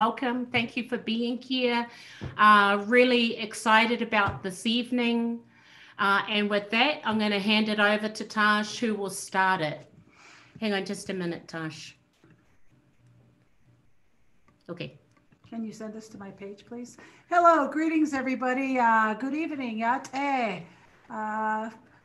welcome. Thank you for being here. Uh, really excited about this evening. Uh, and with that, I'm going to hand it over to Tash, who will start it. Hang on just a minute, Tash. Okay. Can you send this to my page, please? Hello, greetings, everybody. Uh, good evening, Yate.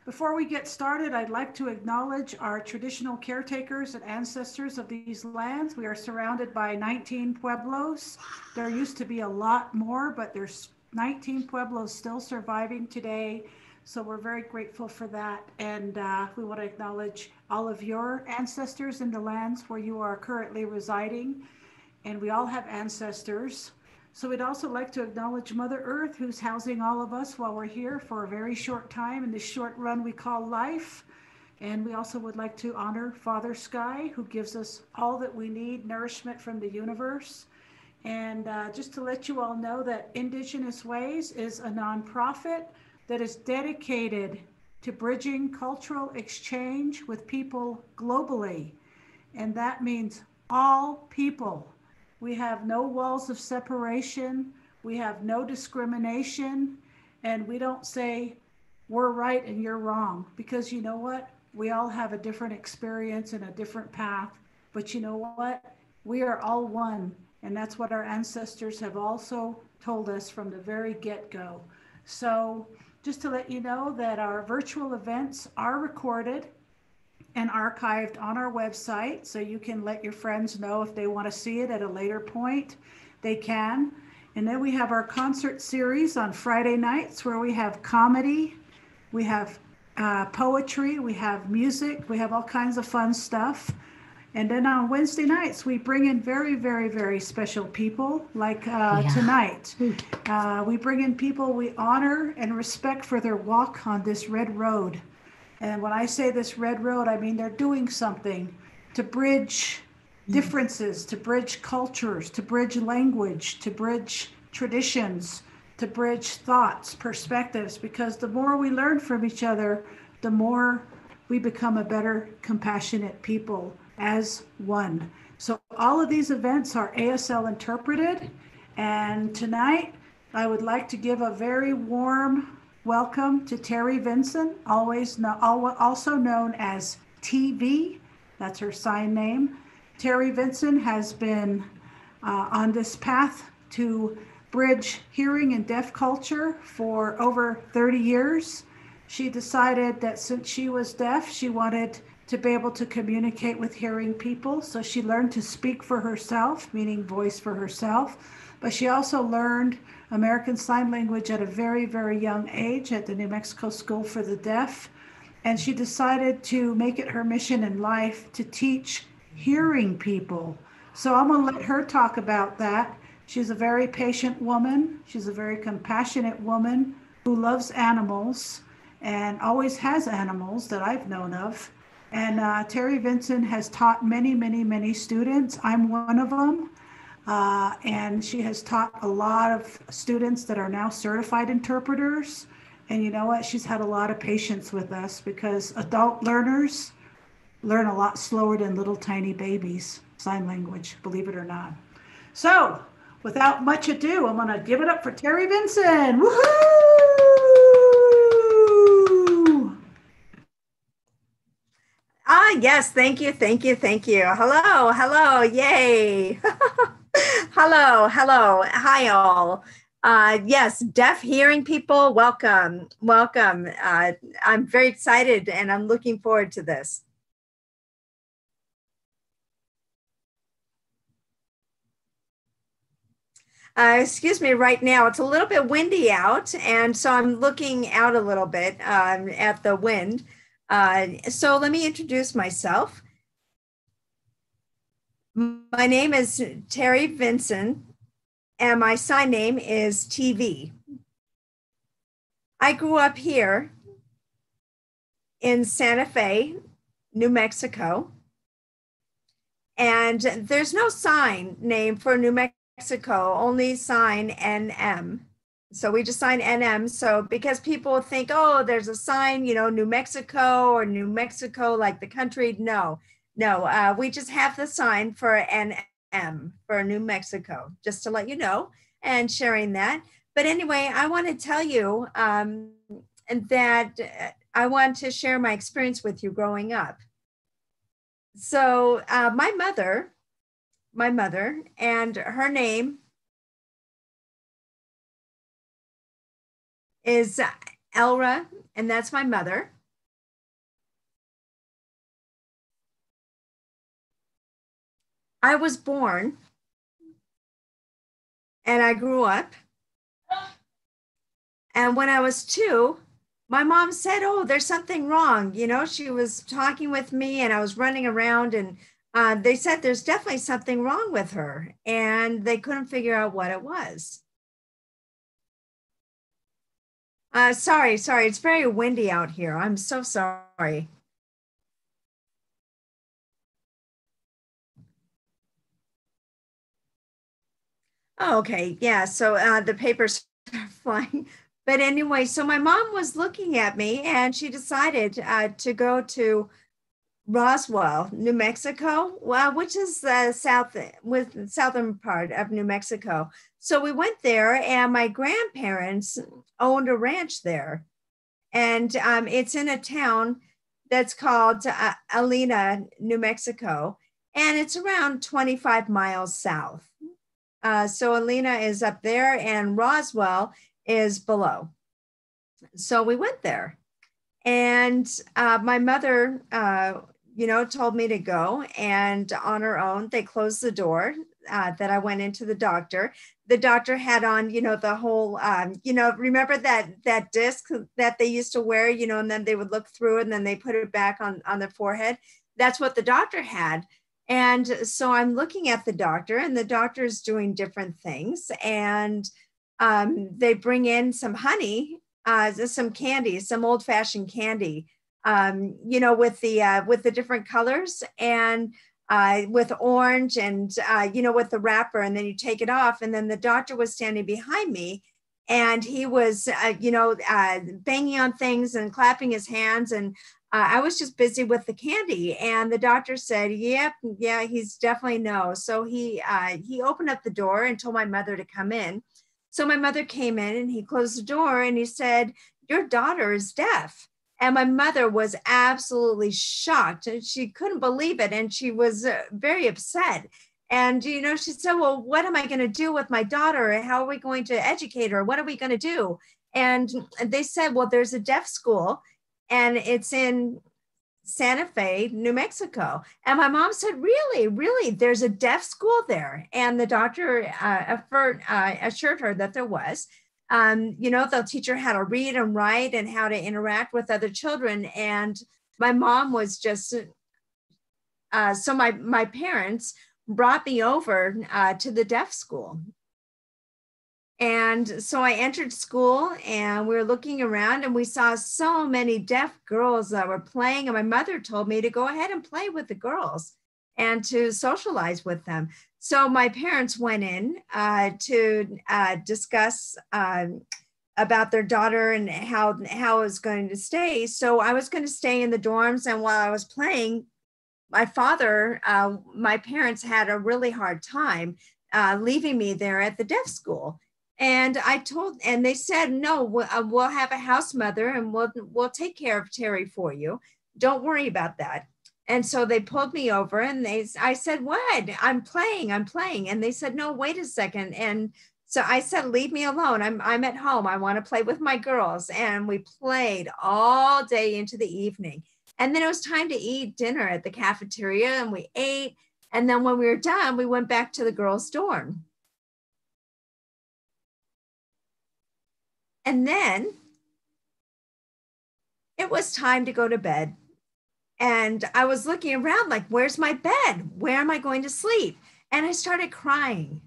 Before we get started, I'd like to acknowledge our traditional caretakers and ancestors of these lands. We are surrounded by 19 pueblos. There used to be a lot more, but there's 19 pueblos still surviving today. So we're very grateful for that. And uh, we want to acknowledge all of your ancestors in the lands where you are currently residing and we all have ancestors. So we'd also like to acknowledge Mother Earth, who's housing all of us while we're here for a very short time in this short run we call life. And we also would like to honor Father Sky, who gives us all that we need, nourishment from the universe. And uh, just to let you all know that Indigenous Ways is a nonprofit that is dedicated to bridging cultural exchange with people globally. And that means all people we have no walls of separation. We have no discrimination. And we don't say, we're right and you're wrong. Because you know what? We all have a different experience and a different path. But you know what? We are all one. And that's what our ancestors have also told us from the very get go. So, just to let you know that our virtual events are recorded and archived on our website. So you can let your friends know if they want to see it at a later point, they can. And then we have our concert series on Friday nights where we have comedy, we have uh, poetry, we have music, we have all kinds of fun stuff. And then on Wednesday nights, we bring in very, very, very special people like uh, yeah. tonight. Uh, we bring in people we honor and respect for their walk on this red road. And when I say this red road, I mean they're doing something to bridge hmm. differences, to bridge cultures, to bridge language, to bridge traditions, to bridge thoughts, perspectives, because the more we learn from each other, the more we become a better, compassionate people as one. So, all of these events are ASL interpreted. And tonight, I would like to give a very warm Welcome to Terry Vinson, always no, also known as TV. That's her sign name. Terry Vinson has been uh, on this path to bridge hearing and deaf culture for over 30 years. She decided that since she was deaf, she wanted to be able to communicate with hearing people. So she learned to speak for herself, meaning voice for herself. But she also learned American Sign Language at a very, very young age at the New Mexico School for the Deaf. And she decided to make it her mission in life to teach hearing people. So I'm going to let her talk about that. She's a very patient woman, she's a very compassionate woman who loves animals and always has animals that I've known of. And uh, Terry Vinson has taught many, many, many students. I'm one of them. Uh, and she has taught a lot of students that are now certified interpreters. And you know what? She's had a lot of patience with us because adult learners learn a lot slower than little tiny babies sign language, believe it or not. So, without much ado, I'm going to give it up for Terry Vinson. Woohoo! Ah, yes. Thank you. Thank you. Thank you. Hello. Hello. Yay. hello, hello. Hi, all. Uh, yes, deaf hearing people, welcome, welcome. Uh, I'm very excited and I'm looking forward to this. Uh, excuse me, right now it's a little bit windy out, and so I'm looking out a little bit um, at the wind. Uh, so let me introduce myself. My name is Terry Vinson, and my sign name is TV. I grew up here in Santa Fe, New Mexico. And there's no sign name for New Mexico, only sign NM. So we just sign NM. So because people think, oh, there's a sign, you know, New Mexico or New Mexico, like the country. No, no, uh, we just have the sign for NM. For New Mexico, just to let you know and sharing that. But anyway, I want to tell you um, that uh, I want to share my experience with you growing up. So, uh, my mother, my mother, and her name is Elra, and that's my mother. I was born and I grew up. And when I was two, my mom said, Oh, there's something wrong. You know, she was talking with me and I was running around, and uh, they said there's definitely something wrong with her. And they couldn't figure out what it was. Uh, sorry, sorry. It's very windy out here. I'm so sorry. Oh, okay. Yeah. So uh, the papers are flying. But anyway, so my mom was looking at me and she decided uh, to go to Roswell, New Mexico, well, which is the south with southern part of New Mexico. So we went there, and my grandparents owned a ranch there, and um, it's in a town that's called uh, Alena, New Mexico, and it's around 25 miles south. Uh, so Alina is up there, and Roswell is below. So we went there, and uh, my mother uh, you know, told me to go. And on her own, they closed the door uh, that I went into the doctor. The doctor had on, you know, the whole, um, you know, remember that that disc that they used to wear, you know, and then they would look through and then they put it back on on their forehead. That's what the doctor had. And so I'm looking at the doctor, and the doctor is doing different things. And um, they bring in some honey, uh, some candy, some old fashioned candy um, you know, with the uh, with the different colors and uh, with orange and uh, you know with the wrapper, and then you take it off, and then the doctor was standing behind me, and he was uh, you know uh, banging on things and clapping his hands, and uh, I was just busy with the candy, and the doctor said, "Yep, yeah, he's definitely no." So he uh, he opened up the door and told my mother to come in. So my mother came in, and he closed the door, and he said, "Your daughter is deaf." And my mother was absolutely shocked. And she couldn't believe it. And she was uh, very upset. And, you know, she said, Well, what am I going to do with my daughter? How are we going to educate her? What are we going to do? And they said, Well, there's a deaf school and it's in Santa Fe, New Mexico. And my mom said, Really, really, there's a deaf school there. And the doctor uh, assured, uh, assured her that there was um, you know, they'll teach her how to read and write and how to interact with other children. And my mom was just, uh, so my, my parents brought me over uh, to the deaf school. And so I entered school and we were looking around and we saw so many deaf girls that were playing. And my mother told me to go ahead and play with the girls and to socialize with them. So my parents went in uh, to uh, discuss um, about their daughter and how how I was going to stay. So I was going to stay in the dorms, and while I was playing, my father, uh, my parents had a really hard time uh, leaving me there at the deaf school. And I told, and they said, no, we'll, uh, we'll have a house mother, and we'll we'll take care of Terry for you. Don't worry about that. And so they pulled me over and they I said, "What? I'm playing. I'm playing." And they said, "No, wait a second. And so I said, "Leave me alone. I'm I'm at home. I want to play with my girls." And we played all day into the evening. And then it was time to eat dinner at the cafeteria and we ate. And then when we were done, we went back to the girls' dorm. And then it was time to go to bed. And I was looking around like, where's my bed? Where am I going to sleep? And I started crying.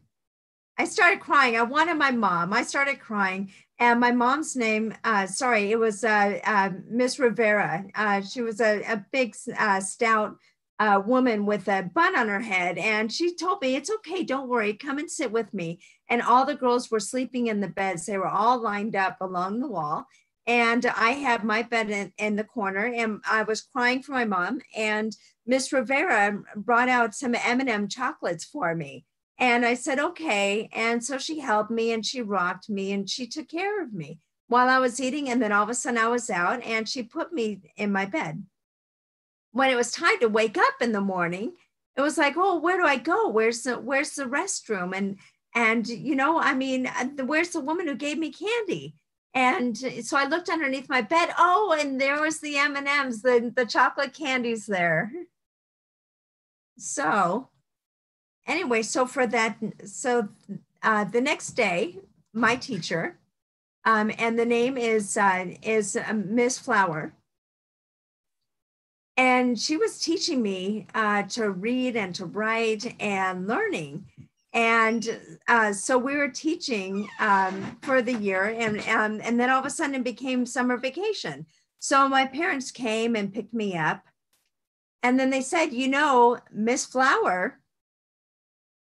I started crying. I wanted my mom. I started crying. And my mom's name, uh, sorry, it was uh, uh, Miss Rivera. Uh, she was a, a big, uh, stout uh, woman with a bun on her head. And she told me, It's okay, don't worry, come and sit with me. And all the girls were sleeping in the beds. They were all lined up along the wall and I had my bed in, in, the corner and I was crying for my mom. And Miss Rivera brought out some M&M chocolates for me. And I said, okay. And so she helped me and she rocked me and she took care of me while I was eating. And then all of a sudden I was out and she put me in my bed. When it was time to wake up in the morning, it was like, oh, where do I go? Where's the where's the restroom? And and you know, I mean, uh, where's the woman who gave me candy? And so I looked underneath my bed. Oh, and there was the M and M's, the the chocolate candies there. So, anyway, so for that, so uh, the next day, my teacher, um, and the name is uh, is uh, Miss Flower and she was teaching me uh, to read and to write and learning and uh, so we were teaching um, for the year and, um, and then all of a sudden it became summer vacation. So my parents came and picked me up. And then they said you know miss flower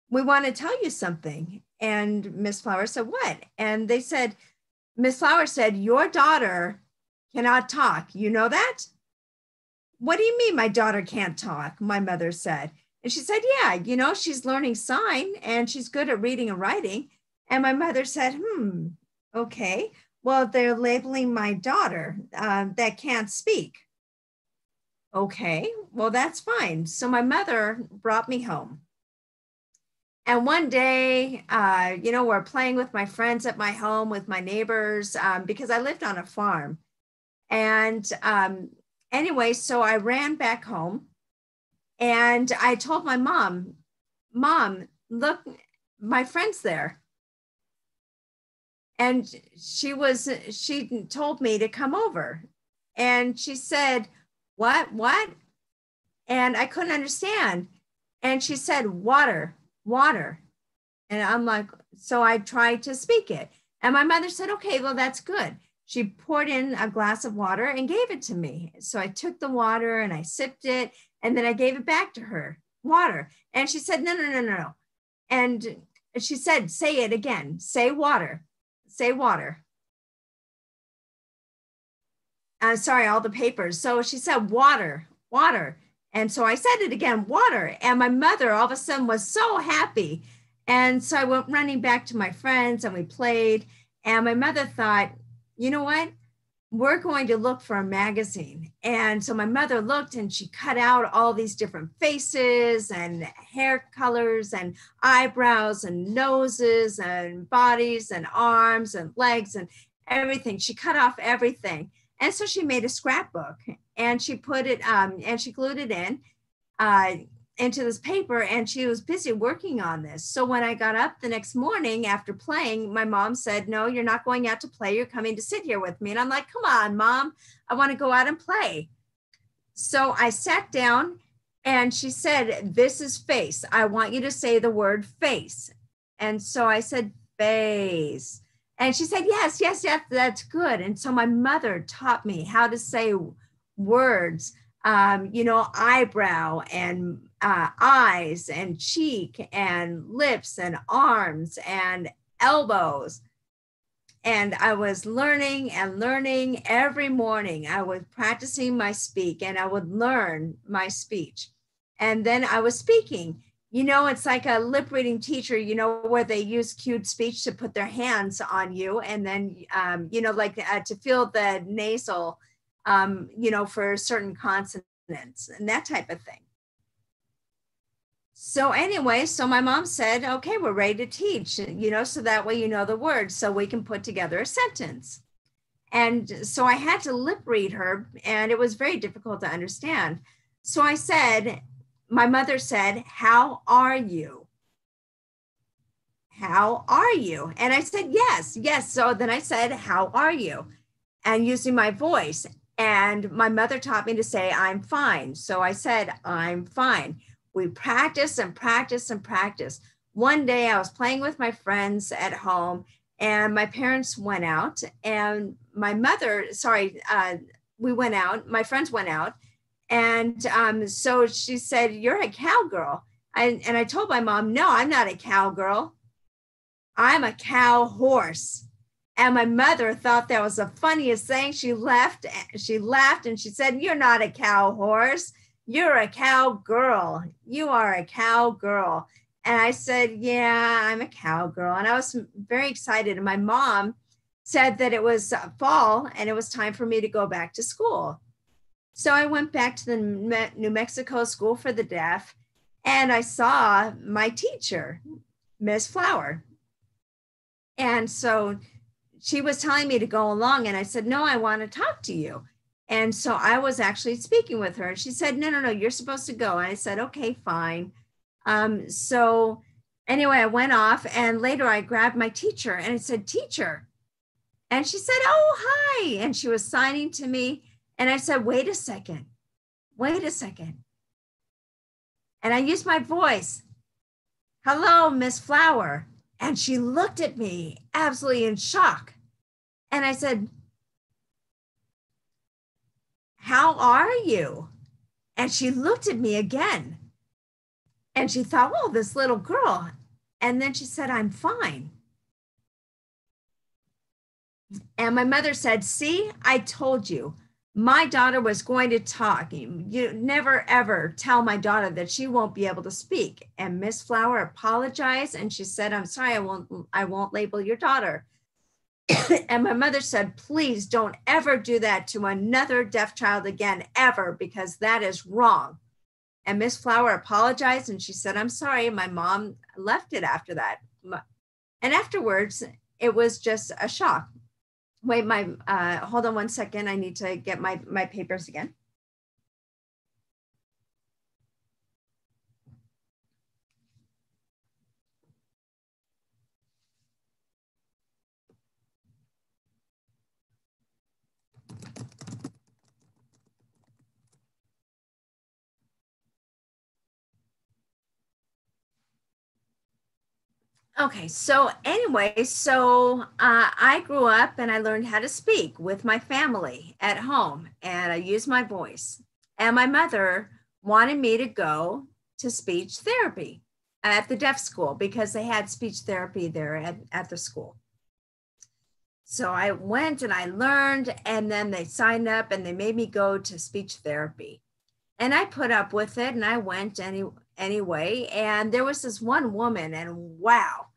we want to tell you something. And miss flower said what? And they said miss flower said your daughter cannot talk. You know that? What do you mean my daughter can't talk? My mother said. And she said, Yeah, you know, she's learning sign and she's good at reading and writing. And my mother said, Hmm, okay. Well, they're labeling my daughter uh, that can't speak. Okay, well, that's fine. So my mother brought me home. And one day, uh, you know, we're playing with my friends at my home, with my neighbors, um, because I lived on a farm. And um, anyway, so I ran back home and I told my mom, Mom, look, my friend's there. And she was, she told me to come over. And she said, What, what? And I couldn't understand. And she said, Water, water. And I'm like, So I tried to speak it. And my mother said, Okay, well, that's good she poured in a glass of water and gave it to me. So I took the water and I sipped it and then I gave it back to her, water. And she said, no, no, no, no. And she said, say it again, say water, say water. Uh, sorry, all the papers. So she said, water, water. And so I said it again, water. And my mother all of a sudden was so happy. And so I went running back to my friends and we played. And my mother thought, you know what? We're going to look for a magazine. And so my mother looked and she cut out all these different faces and hair colors and eyebrows and noses and bodies and arms and legs and everything. She cut off everything. And so she made a scrapbook and she put it um, and she glued it in. Uh, into this paper and she was busy working on this. So when I got up the next morning after playing, my mom said, No, you're not going out to play. You're coming to sit here with me. And I'm like, Come on, mom, I want to go out and play. So I sat down and she said, This is face. I want you to say the word face. And so I said, Face. And she said, Yes, yes, yes, that's good. And so my mother taught me how to say words um, you know, eyebrow and uh, eyes and cheek and lips and arms and elbows. And I was learning and learning every morning. I was practicing my speak and I would learn my speech. And then I was speaking. You know, it's like a lip reading teacher, you know, where they use cued speech to put their hands on you and then, um, you know, like uh, to feel the nasal um, you know, for certain consonants and that type of thing. So anyway, so my mom said, okay, we're ready to teach, you know, so that way you know the words so we can put together a sentence. And so I had to lip read her and it was very difficult to understand. So I said, my mother said, how are you? How are you? And I said, yes, yes. So then I said, how are you? And using my voice. And my mother taught me to say, I'm fine. So I said, I'm fine. We practiced and practiced and practiced. One day I was playing with my friends at home and my parents went out and my mother, sorry, uh, we went out, my friends went out. And um, so she said, You're a cowgirl. And I told my mom, No, I'm not a cowgirl. I'm a cow horse. And my mother thought that was the funniest thing. She left, she laughed and she said, You're not a cow horse. You're a cowgirl. You are a cowgirl. And I said, Yeah, I'm a cowgirl. And I was very excited. And my mom said that it was uh, fall and it was time for me to go back to school. So I went back to the New Mexico School for the Deaf and I saw my teacher, Miss Flower. And so she was telling me to go along, and I said, No, I want to talk to you. And so I was actually speaking with her, and she said, No, no, no, you're supposed to go. And I said, Okay, fine. Um, so anyway, I went off, and later I grabbed my teacher and I said, Teacher. And she said, Oh, hi. And she was signing to me. And I said, Wait a second. Wait a second. And I used my voice. Hello, Miss Flower. And she looked at me absolutely in shock. And I said, How are you? And she looked at me again. And she thought, Well, this little girl. And then she said, I'm fine. And my mother said, See, I told you my daughter was going to talk. You never ever tell my daughter that she won't be able to speak. And Miss Flower apologized and she said, I'm sorry, I won't I won't label your daughter. and my mother said, please don't ever do that to another deaf child again, ever, because that is wrong. And Miss Flower apologized and she said, I'm sorry. My mom left it after that. And afterwards, it was just a shock wait, my, uh, hold on one second. I need to get my, my papers again. Okay, so anyway, so uh, I grew up and I learned how to speak with my family at home, and I used my voice. And my mother wanted me to go to speech therapy at the deaf school because they had speech therapy there at, at the school. So I went and I learned, and then they signed up and they made me go to speech therapy. And I put up with it and I went any, anyway. And there was this one woman, and wow,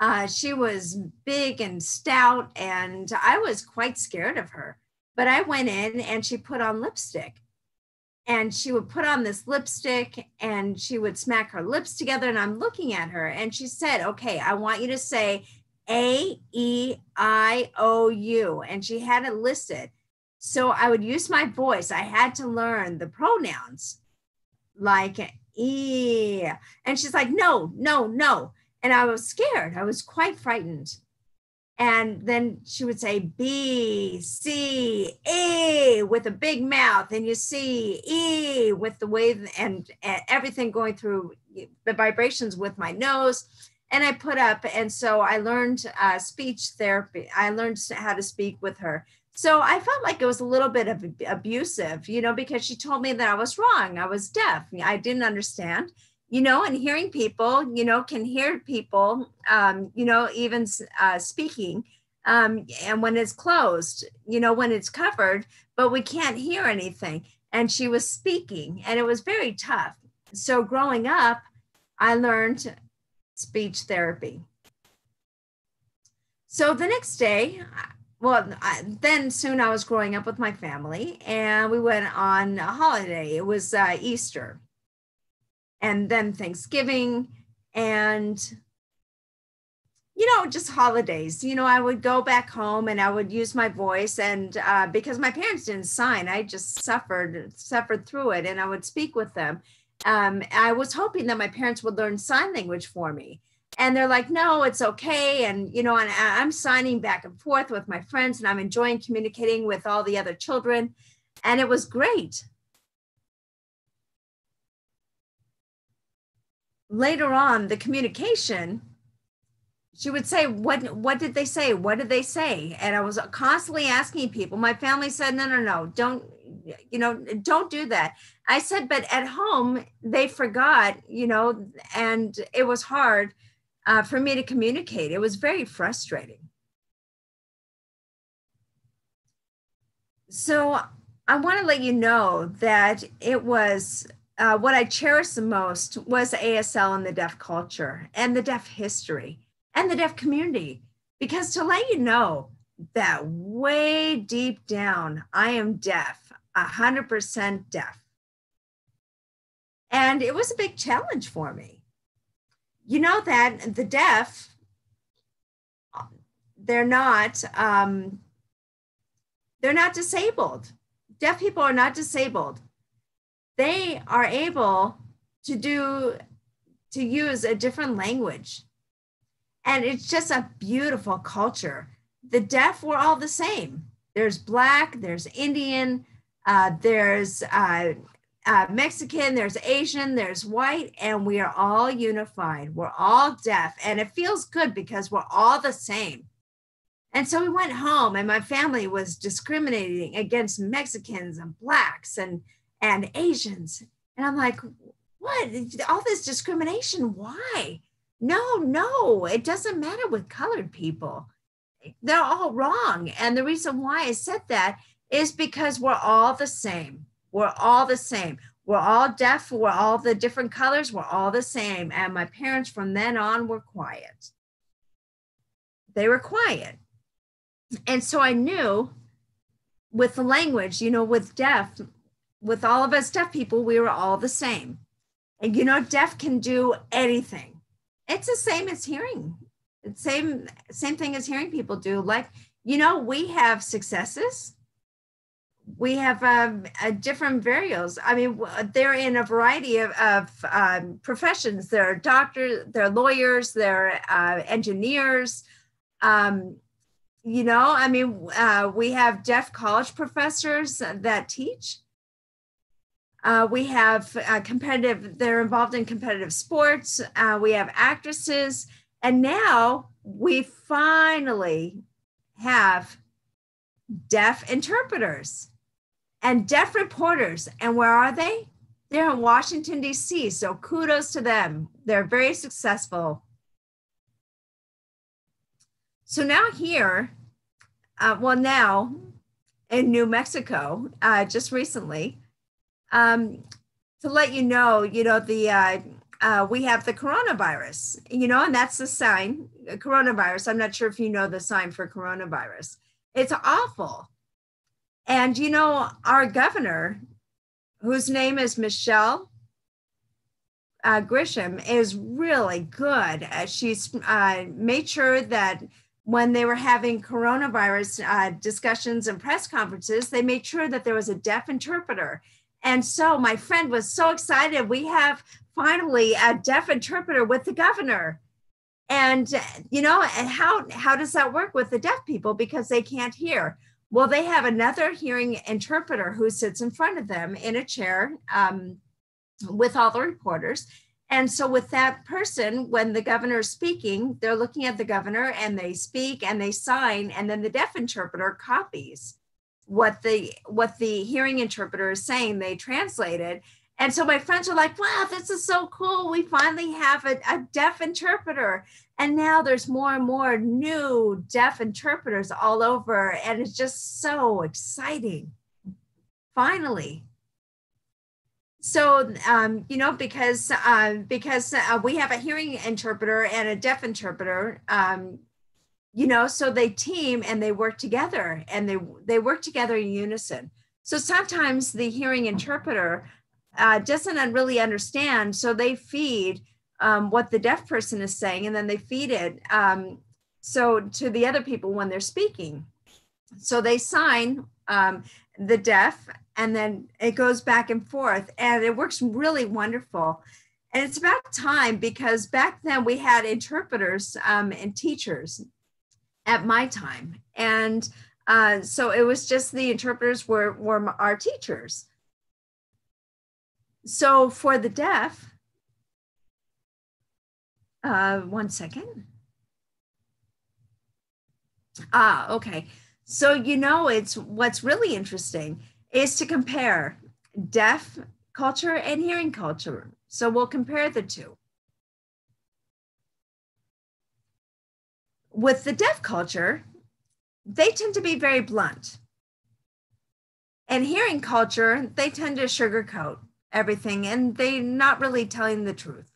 uh, she was big and stout, and I was quite scared of her. But I went in and she put on lipstick. And she would put on this lipstick and she would smack her lips together. And I'm looking at her and she said, Okay, I want you to say A E I O U. And she had it listed. So I would use my voice. I had to learn the pronouns like E. And she's like, no, no, no. And I was scared. I was quite frightened. And then she would say B, C, E with a big mouth. And you see E with the wave and, and everything going through the vibrations with my nose. And I put up, and so I learned uh, speech therapy. I learned how to speak with her. So I felt like it was a little bit of abusive, you know, because she told me that I was wrong. I was deaf. I didn't understand, you know, and hearing people, you know, can hear people, um, you know, even uh, speaking. Um, and when it's closed, you know, when it's covered, but we can't hear anything. And she was speaking, and it was very tough. So growing up, I learned speech therapy. So the next day, well, I, then soon I was growing up with my family and we went on a holiday. It was uh, Easter and then Thanksgiving and, you know, just holidays. You know, I would go back home and I would use my voice. And uh, because my parents didn't sign, I just suffered, suffered through it and I would speak with them. Um, I was hoping that my parents would learn sign language for me and they're like no it's okay. And you know and uh, i'm signing back and forth with my friends and i'm enjoying communicating with all the other children. And it was great. Later on the communication she would say what what did they say? What did they say? And i was constantly asking people. My family said no no no don't you know don't do that. I said but at home they forgot you know and it was hard uh, for me to communicate. It was very frustrating. So I want to let you know that it was uh, what I cherished the most was ASL and the deaf culture and the deaf history and the deaf community. Because to let you know that way deep down, I am deaf, 100% deaf. And it was a big challenge for me. You know that the deaf, they're not, um, they're not disabled. Deaf people are not disabled. They are able to do, to use a different language. And it's just a beautiful culture. The deaf were all the same. There's black, there's Indian, uh, there's uh, uh, Mexican, there's Asian, there's white, and we are all unified. We're all deaf, and it feels good because we're all the same. And so we went home, and my family was discriminating against Mexicans and blacks and and Asians, and I'm like, what? All this discrimination? Why? No, no, it doesn't matter with colored people. They're all wrong, and the reason why I said that is because we're all the same we're all the same. We're all deaf. We're all the different colors. We're all the same. And my parents from then on were quiet. They were quiet. And so I knew with the language, you know, with deaf, with all of us deaf people, we were all the same. And you know, deaf can do anything. It's the same as hearing. same same thing as hearing people do. Like, you know, we have successes we have um, different variables. I mean, they're in a variety of, of um, professions. There are doctors, there are lawyers, there are uh, engineers. Um, you know, I mean, uh, we have deaf college professors that teach. Uh, we have uh, competitive, they're involved in competitive sports. Uh, we have actresses. And now we finally have deaf interpreters and deaf reporters. And where are they? They're in Washington, D.C. So kudos to them. They're very successful. So now, here, uh, well, now in New Mexico, uh, just recently, um, to let you know, you know, the uh, uh, we have the coronavirus, you know, and that's the sign, coronavirus. I'm not sure if you know the sign for coronavirus. It's awful. And you know, our governor, whose name is Michelle uh, Grisham, is really good. Uh, she's uh, made sure that when they were having coronavirus uh, discussions and press conferences, they made sure that there was a deaf interpreter. And so my friend was so excited. We have finally a deaf interpreter with the governor. And you know, and how how does that work with the deaf people because they can't hear? Well, they have another hearing interpreter who sits in front of them in a chair um, with all the reporters. And so, with that person, when the governor is speaking, they're looking at the governor and they speak and they sign, and then the deaf interpreter copies what the what the hearing interpreter is saying. They translate it, and so my friends are like, "Wow, this is so cool! We finally have a, a deaf interpreter." And now there's more and more new deaf interpreters all over, and it's just so exciting. Finally. So, um, you know, because uh, because uh, we have a hearing interpreter and a deaf interpreter, um, you know, so they team and they work together, and they they work together in unison. So sometimes the hearing interpreter uh, doesn't really understand, so they feed um, what the deaf person is saying and then they feed it um, so to the other people when they're speaking. So they sign um, the deaf and then it goes back and forth and it works really wonderful. And it's about time because back then we had interpreters um, and teachers at my time. And uh, so it was just the interpreters were, were our teachers. So for the deaf uh, one second. Ah, okay. So, you know, it's what's really interesting is to compare deaf culture and hearing culture. So we'll compare the two. With the deaf culture, they tend to be very blunt. And hearing culture, they tend to sugarcoat everything and they're not really telling the truth.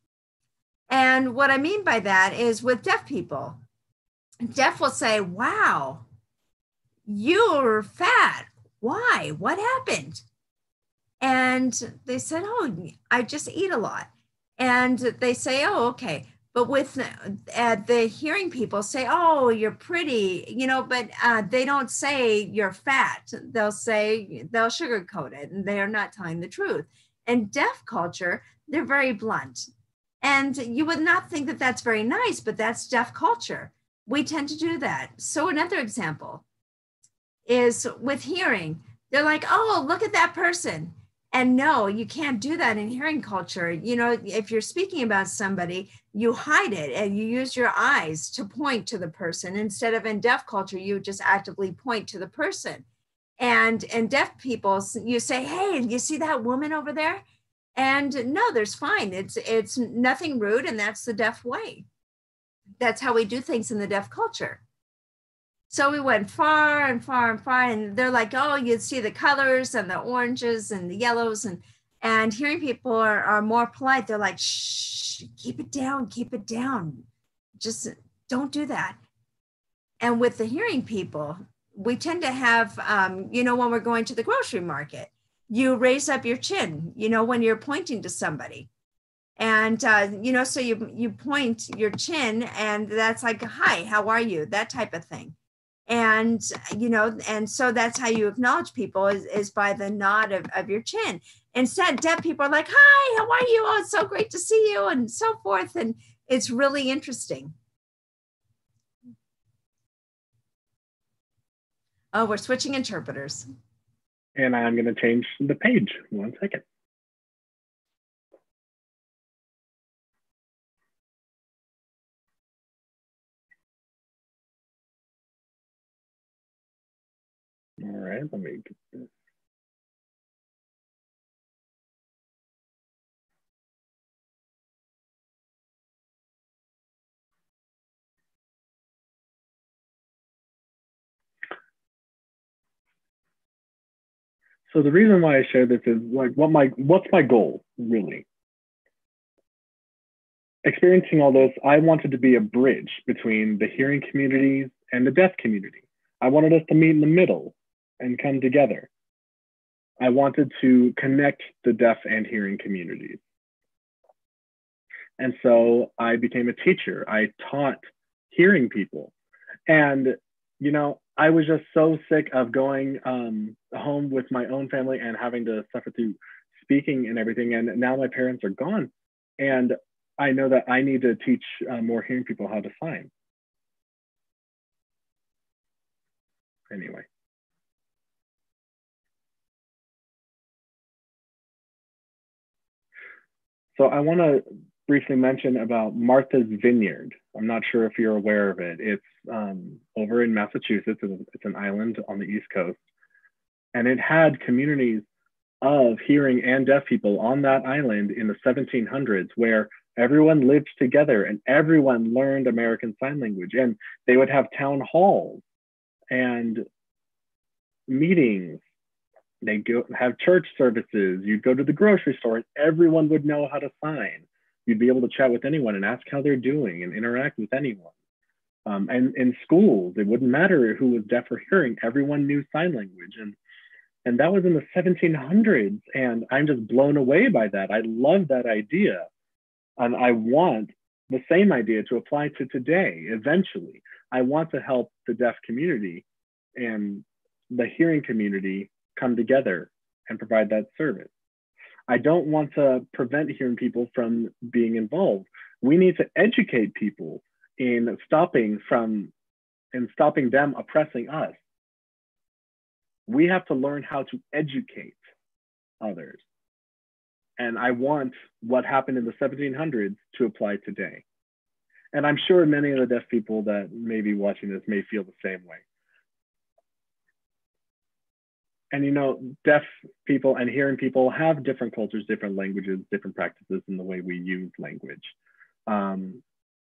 And what I mean by that is with deaf people, deaf will say, Wow, you're fat. Why? What happened? And they said, Oh, I just eat a lot. And they say, Oh, okay. But with uh, the hearing people say, Oh, you're pretty, you know, but uh, they don't say you're fat. They'll say, they'll sugarcoat it and they are not telling the truth. And deaf culture, they're very blunt. And you would not think that that's very nice, but that's deaf culture. We tend to do that. So, another example is with hearing, they're like, oh, look at that person. And no, you can't do that in hearing culture. You know, if you're speaking about somebody, you hide it and you use your eyes to point to the person instead of in deaf culture, you just actively point to the person. And in deaf people, you say, hey, you see that woman over there? And no, there's fine. It's it's nothing rude, and that's the deaf way. That's how we do things in the deaf culture. So we went far and far and far, and they're like, oh, you'd see the colors and the oranges and the yellows, and and hearing people are, are more polite. They're like, shh, keep it down, keep it down. Just don't do that. And with the hearing people, we tend to have, um, you know, when we're going to the grocery market, you raise up your chin, you know, when you're pointing to somebody. And uh, you know, so you you point your chin, and that's like, "Hi, how are you?" That type of thing. And you know, and so that's how you acknowledge people is, is by the nod of, of your chin. Instead, deaf people are like, "Hi, how are you? Oh, it's so great to see you," and so forth. And it's really interesting. Oh, we're switching interpreters and I'm going to change the page. One second. All right, let me get this. So the reason why I share this is like what my what's my goal really? Experiencing all this, I wanted to be a bridge between the hearing communities and the deaf community. I wanted us to meet in the middle and come together. I wanted to connect the deaf and hearing communities. And so I became a teacher. I taught hearing people. And, you know, I was just so sick of going um, home with my own family and having to suffer through speaking and everything. And now my parents are gone. And I know that I need to teach uh, more hearing people how to sign. Anyway. So I want to briefly mention about Martha's Vineyard. I'm not sure if you're aware of it. It's um, over in Massachusetts. It's an island on the East Coast. And it had communities of hearing and deaf people on that island in the 1700s where everyone lived together and everyone learned American Sign Language. And they would have town halls and meetings. They go have church services. You'd go to the grocery store and everyone would know how to sign you'd be able to chat with anyone and ask how they're doing and interact with anyone. Um, and in schools, it wouldn't matter who was deaf or hearing, everyone knew sign language. And, and that was in the 1700s. And I'm just blown away by that. I love that idea. And I want the same idea to apply to today eventually. I want to help the deaf community and the hearing community come together and provide that service. I don't want to prevent hearing people from being involved. We need to educate people in stopping from in stopping them oppressing us. We have to learn how to educate others. And I want what happened in the 1700s to apply today. And I'm sure many of the deaf people that may be watching this may feel the same way and you know deaf people and hearing people have different cultures different languages different practices in the way we use language um,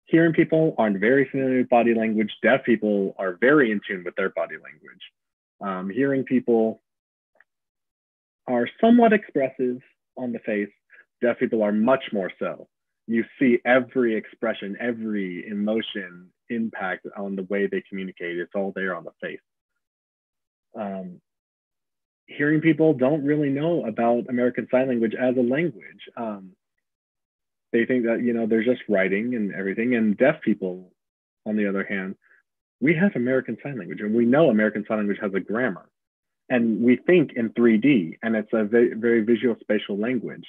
hearing people aren't very familiar with body language deaf people are very in tune with their body language um, hearing people are somewhat expressive on the face. Deaf people are much more so. You see every expression, every emotion impact on the way they communicate. It's all there on the face. Um, hearing people don't really know about American Sign Language as a language. Um, they think that you know they're just writing and everything, and deaf people, on the other hand, we have American Sign Language, and we know American Sign Language has a grammar, and we think in 3D, and it's a very, very visual spatial language.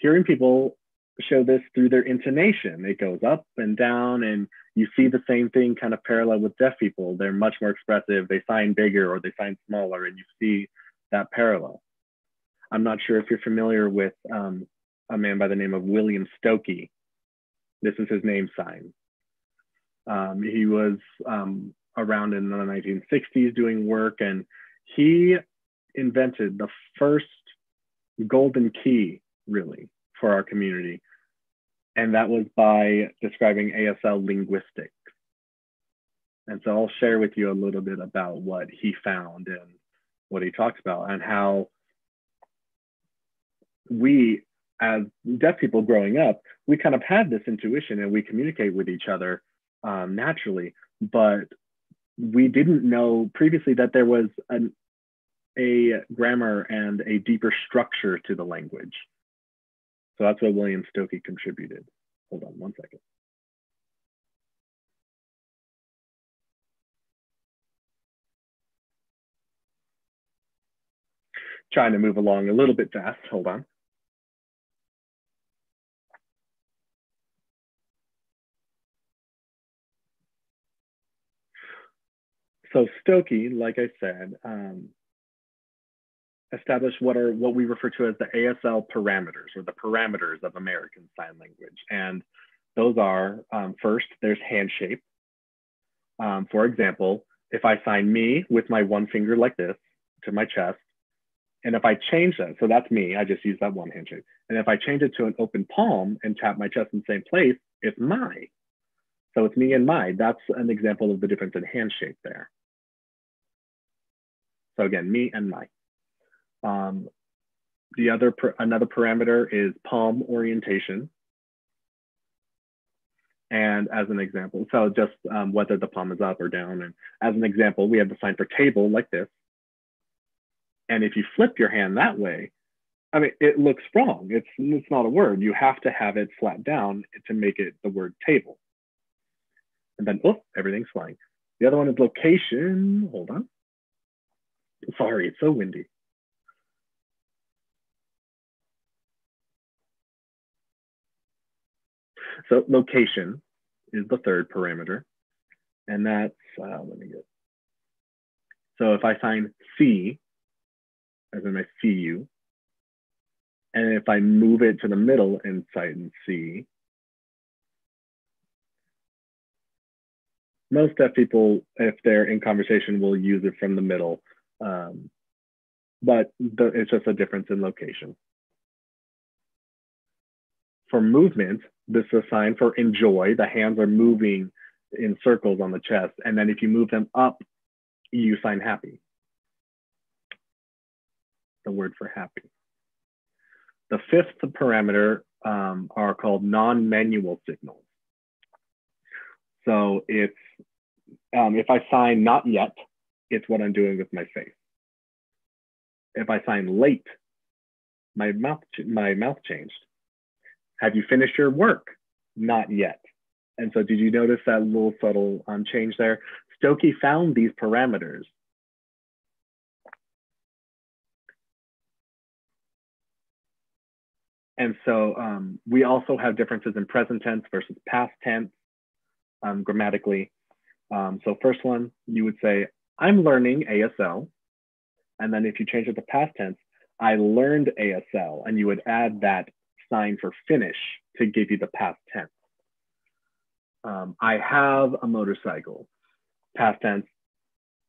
Hearing people show this through their intonation. It goes up and down, and you see the same thing kind of parallel with deaf people. They're much more expressive. They sign bigger or they sign smaller, and you see that parallel. I'm not sure if you're familiar with um, a man by the name of William Stokoe. This is his name sign. Um, he was um, around in the 1960s doing work, and he invented the first golden key, really, for our community. And that was by describing ASL linguistics. And so I'll share with you a little bit about what he found and what he talks about and how we, as deaf people growing up, we kind of had this intuition and we communicate with each other um, naturally, but we didn't know previously that there was an, a grammar and a deeper structure to the language. So that's what William Stokoe contributed. Hold on one second. Trying to move along a little bit fast. Hold on. So Stokoe, like I said, um, establish what are what we refer to as the ASL parameters or the parameters of American Sign Language. And those are um, first, there's hand shape. Um, for example, if I sign me with my one finger like this to my chest, and if I change that, so that's me, I just use that one hand shape. And if I change it to an open palm and tap my chest in the same place, it's my. So it's me and my. That's an example of the difference in hand shape there. So again, me and my. Um, the other, another parameter is palm orientation. And as an example, so just um, whether the palm is up or down. And as an example, we have the sign for table like this. And if you flip your hand that way, I mean, it looks wrong. It's, it's not a word. You have to have it flat down to make it the word table. And then, oh, everything's flying. The other one is location. Hold on. Sorry, it's so windy. So location is the third parameter. And that's, uh, let me get, so if I sign C, as in I see you, and if I move it to the middle and sign C, most deaf people, if they're in conversation, will use it from the middle. Um, but the, it's just a difference in location. For movement, this is a sign for enjoy. The hands are moving in circles on the chest. And then if you move them up, you sign happy. The word for happy. The fifth parameter um, are called non-manual signals. So it's um, if I sign not yet, it's what I'm doing with my face. If I sign late, my mouth my mouth changed. Have you finished your work? Not yet. And so did you notice that little subtle um, change there? Stokoe found these parameters. And so um, we also have differences in present tense versus past tense um, grammatically. Um, so first one, you would say, I'm learning ASL. And then if you change it to past tense, I learned ASL, and you would add that sign for finish to give you the past tense. Um, I have a motorcycle. Past tense,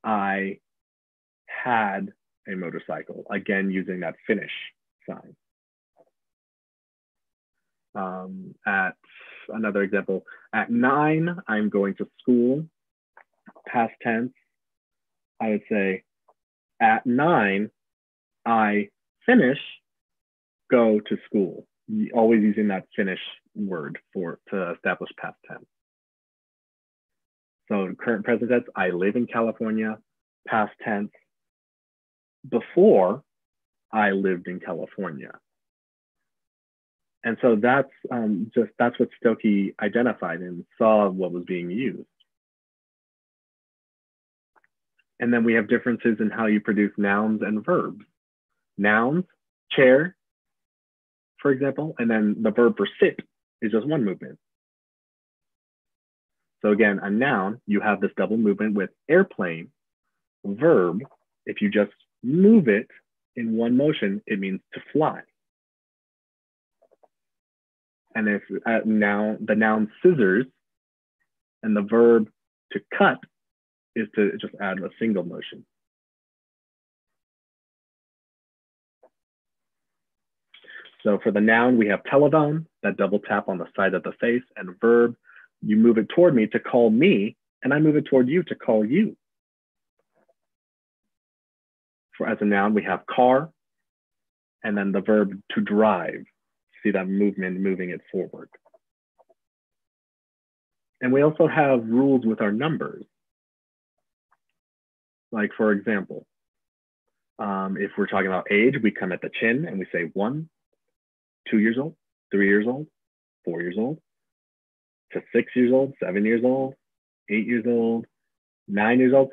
I had a motorcycle. Again, using that finish sign. Um, at another example, at nine, I'm going to school. Past tense, I would say, at nine, I finish, go to school. Always using that finish word for to establish past tense. So current present tense, I live in California. Past tense, before I lived in California. And so that's um, just that's what Stokoe identified and saw what was being used. And then we have differences in how you produce nouns and verbs. Nouns, chair, for example, and then the verb for sit is just one movement. So again, a noun, you have this double movement with airplane. Verb, if you just move it in one motion, it means to fly. And if uh, now the noun scissors and the verb to cut is to just add a single motion. So for the noun, we have telephone, that double tap on the side of the face, and verb, you move it toward me to call me, and I move it toward you to call you. For as a noun, we have car, and then the verb to drive. See that movement moving it forward. And we also have rules with our numbers. Like for example, um, if we're talking about age, we come at the chin and we say one, two years old, three years old, four years old, to six years old, seven years old, eight years old, nine years old.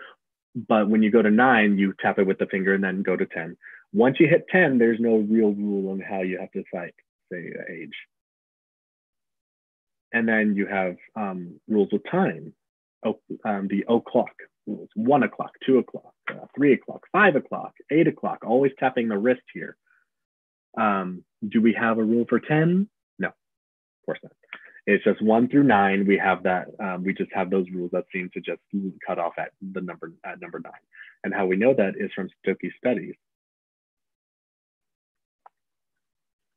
But when you go to nine, you tap it with the finger and then go to 10. Once you hit 10, there's no real rule on how you have to cite, say, age. And then you have um, rules with time, oh, um, the o'clock rules, one o'clock, two o'clock, uh, three o'clock, five o'clock, eight o'clock, always tapping the wrist here. Um, do we have a rule for 10? No, of course not. It's just one through nine. We have that. Um, we just have those rules that seem to just cut off at the number at number nine. And how we know that is from Stokoe studies.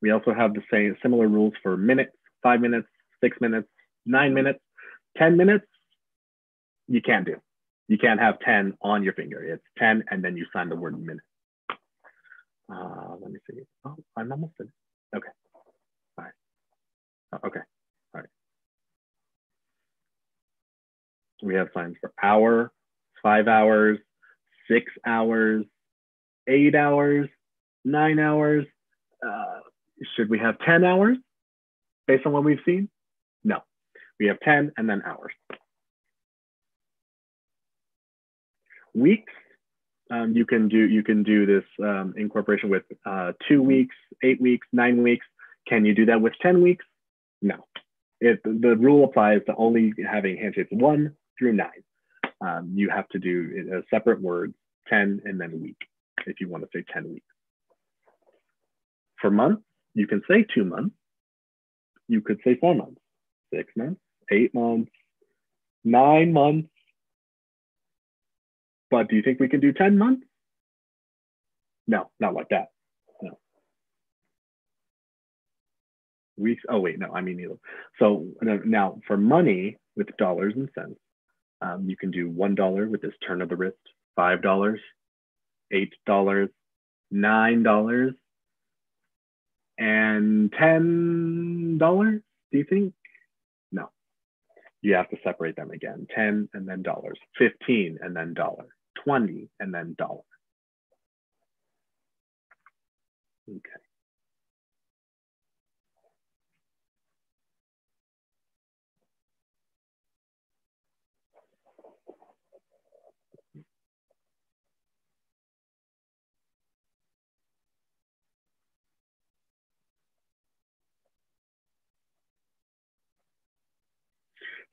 We also have the same similar rules for minutes, five minutes, six minutes, nine minutes, 10 minutes. You can't do. You can't have 10 on your finger. It's 10 and then you sign the word minute. Uh, let me see. Oh, I'm almost finished. Okay. All right. Oh, okay. We have signs for hour, five hours, six hours, eight hours, nine hours. Uh, should we have 10 hours based on what we've seen? No, we have 10 and then hours. Weeks, um, you can do you can do this um, incorporation with uh, two weeks, eight weeks, nine weeks. Can you do that with 10 weeks? No. If the rule applies to only having handshapes one, through nine. Um, you have to do a separate word, 10 and then week, if you want to say 10 weeks. For months, you can say two months. You could say four months, six months, eight months, nine months. But do you think we can do 10 months? No, not like that. No. Weeks, oh wait, no, I mean neither. So now for money with dollars and cents, um, you can do $1 with this turn of the wrist, $5, $8, $9, and $10, do you think? You have to separate them again. 10 and then dollars, 15 and then dollar, 20 and then dollar. Okay.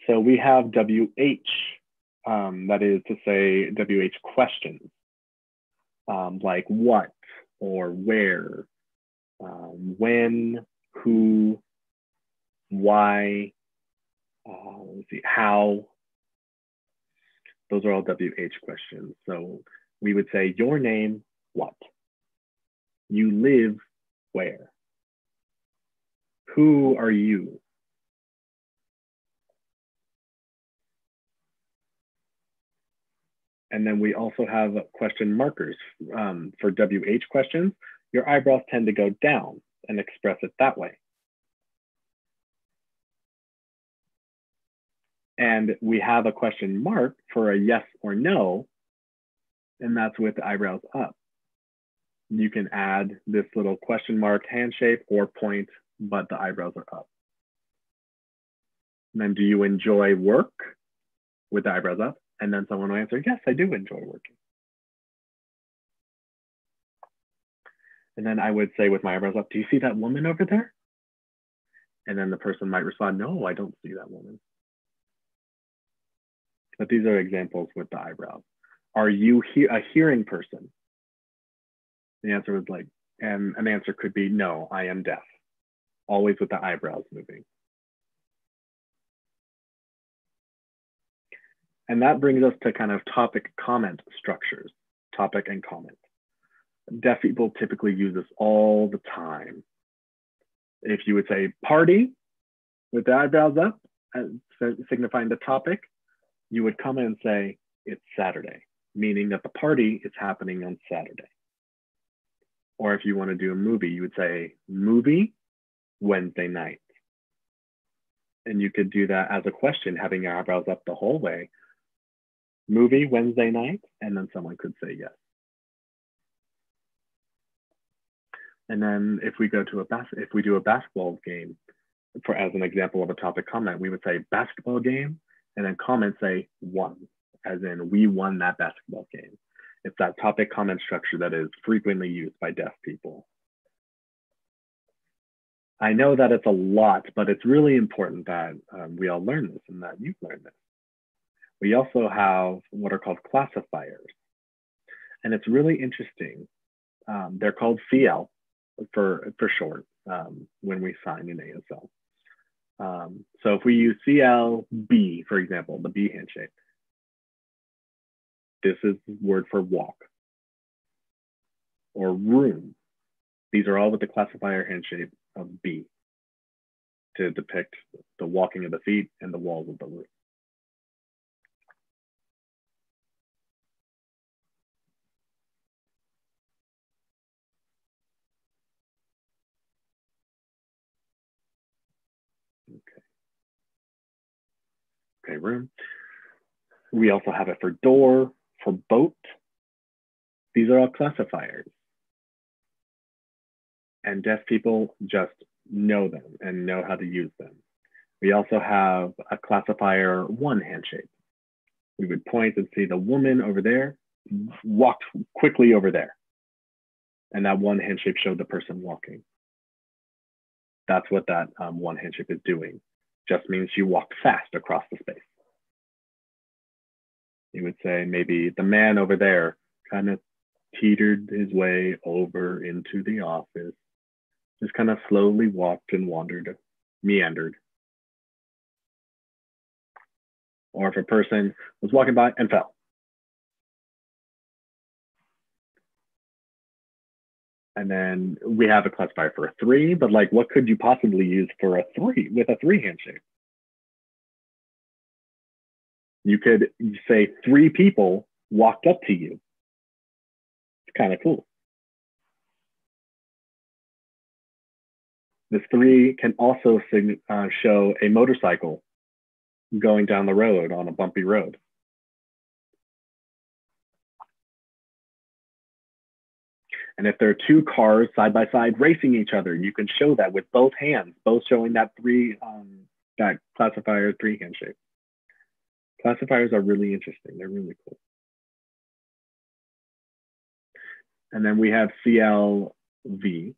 So we have WH, um, that is to say WH questions, um, like what or where, um, when, who, why, uh, let's see, how. Those are all WH questions. So we would say your name, what? You live where? Who are you? And then we also have question markers um, for WH questions. Your eyebrows tend to go down and express it that way. And we have a question mark for a yes or no, and that's with the eyebrows up. You can add this little question mark hand shape or point, but the eyebrows are up. And then do you enjoy work with the eyebrows up? And then someone will answer, yes, I do enjoy working. And then I would say with my eyebrows up, do you see that woman over there? And then the person might respond, no, I don't see that woman. But these are examples with the eyebrows. Are you he a hearing person? The answer was like, and an answer could be, no, I am deaf. Always with the eyebrows moving. And that brings us to kind of topic comment structures, topic and comment. Deaf people typically use this all the time. If you would say party with the eyebrows up, uh, signifying the topic, you would come in and say, it's Saturday, meaning that the party is happening on Saturday. Or if you want to do a movie, you would say movie Wednesday night. And you could do that as a question, having your eyebrows up the whole way. Movie Wednesday night, and then someone could say yes. And then if we go to a bas- if we do a basketball game, for as an example of a topic comment, we would say basketball game, and then comment say won, as in we won that basketball game. It's that topic comment structure that is frequently used by deaf people. I know that it's a lot, but it's really important that um, we all learn this and that you've learned this. We also have what are called classifiers. And it's really interesting. Um, they're called CL for, for short um, when we sign in ASL. Um, so if we use CLB, for example, the B handshake, this is word for walk or room. These are all with the classifier handshake of B to depict the walking of the feet and the walls of the room. Okay. Okay, room. We also have it for door, for boat. These are all classifiers. And deaf people just know them and know how to use them. We also have a classifier one handshake. We would point and see the woman over there walked quickly over there. And that one handshake showed the person walking. That's what that um, one handshake is doing. Just means you walked fast across the space you would say maybe the man over there kind of teetered his way over into the office, just kind of slowly walked and wandered, meandered. Or if a person was walking by and fell. And then we have a classifier for a three, but like what could you possibly use for a three with a three handshake? You could say three people walked up to you. It's kind of cool. This three can also uh, show a motorcycle going down the road on a bumpy road. And if there are two cars side by side racing each other, you can show that with both hands, both showing that three, um, that classifier three handshake. Classifiers are really interesting. They're really cool. And then we have CLV.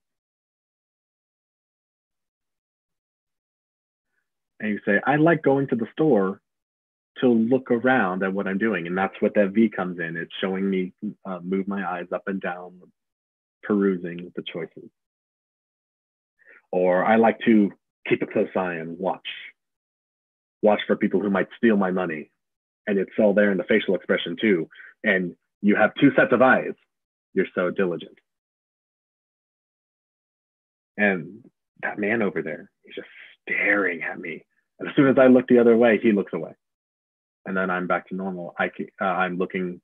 And you say, I like going to the store to look around at what I'm doing. And that's what that V comes in. It's showing me uh, move my eyes up and down, perusing the choices. Or I like to keep a close eye and watch. Watch for people who might steal my money and it's all there in the facial expression too. And you have two sets of eyes. You're so diligent. And that man over there, he's just staring at me. And as soon as I look the other way, he looks away. And then I'm back to normal. I, uh, I'm looking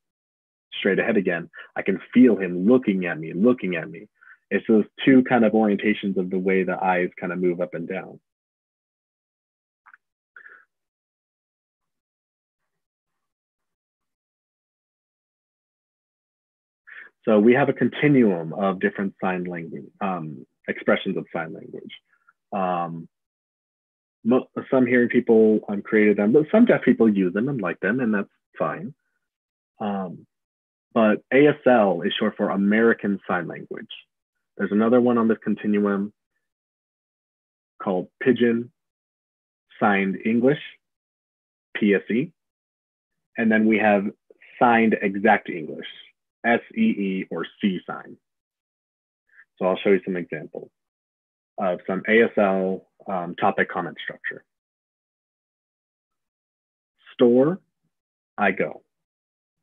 straight ahead again, I can feel him looking at me, looking at me. It's those two kind of orientations of the way the eyes kind of move up and down. So we have a continuum of different sign language, um, expressions of sign language. Um, some hearing people um, created them, but some deaf people use them and like them, and that's fine. Um, but ASL is short for American Sign Language. There's another one on this continuum called Pidgin Signed English, PSE. And then we have Signed Exact English, SEE or C sign. So I'll show you some examples of some ASL um, topic comment structure. Store, I go.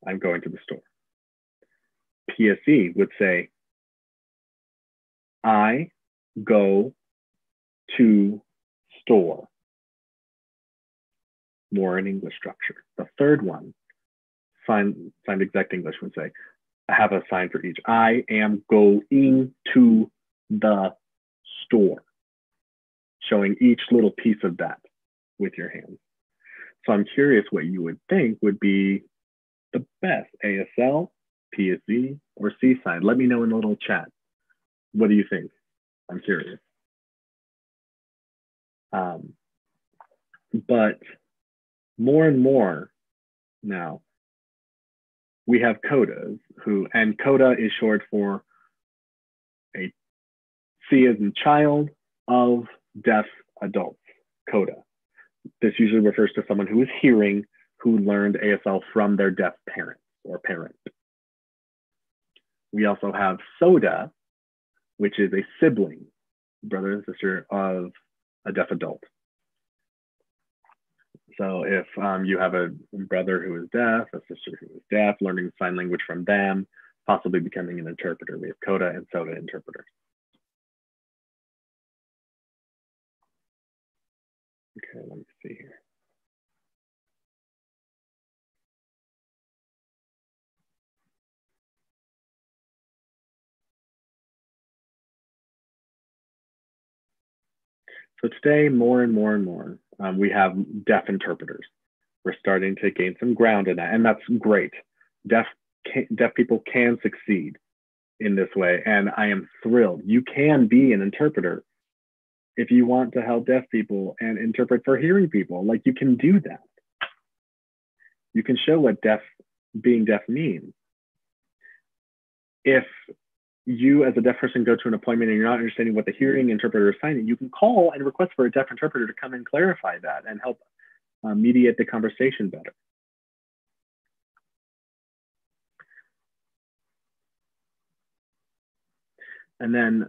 I'm going to the store. PSE would say, I go to store. More in English structure. The third one, signed, signed exact English would say, I have a sign for each. I am going to the store, showing each little piece of that with your hands. So I'm curious what you would think would be the best ASL, PSE, or sign. Let me know in the little chat. What do you think? I'm curious. Um, but more and more now, we have CODAs who, and CODA is short for a C as in child of deaf adults, CODA. This usually refers to someone who is hearing who learned ASL from their deaf parents or parent. We also have SODA, which is a sibling, brother and sister of a deaf adult. So if um, you have a brother who is deaf, a sister who is deaf, learning sign language from them, possibly becoming an interpreter, we have CODA and SODA interpreters. Okay, let me see here. So today, more and more and more, um, we have deaf interpreters. We're starting to gain some ground in that, and that's great. Deaf can, deaf people can succeed in this way, and I am thrilled. You can be an interpreter if you want to help deaf people and interpret for hearing people. Like you can do that. You can show what deaf being deaf means. If you as a deaf person go to an appointment and you're not understanding what the hearing interpreter is signing, you can call and request for a deaf interpreter to come and clarify that and help uh, mediate the conversation better. And then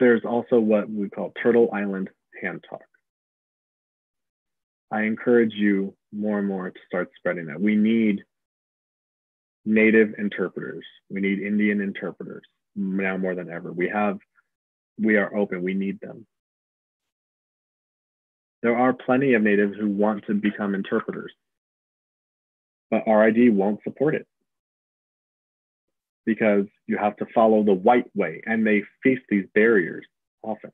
there's also what we call Turtle Island Hand Talk. I encourage you more and more to start spreading that. We need native interpreters. We need Indian interpreters now more than ever. We have, we are open, we need them. There are plenty of natives who want to become interpreters, but RID won't support it because you have to follow the white way and they face these barriers often.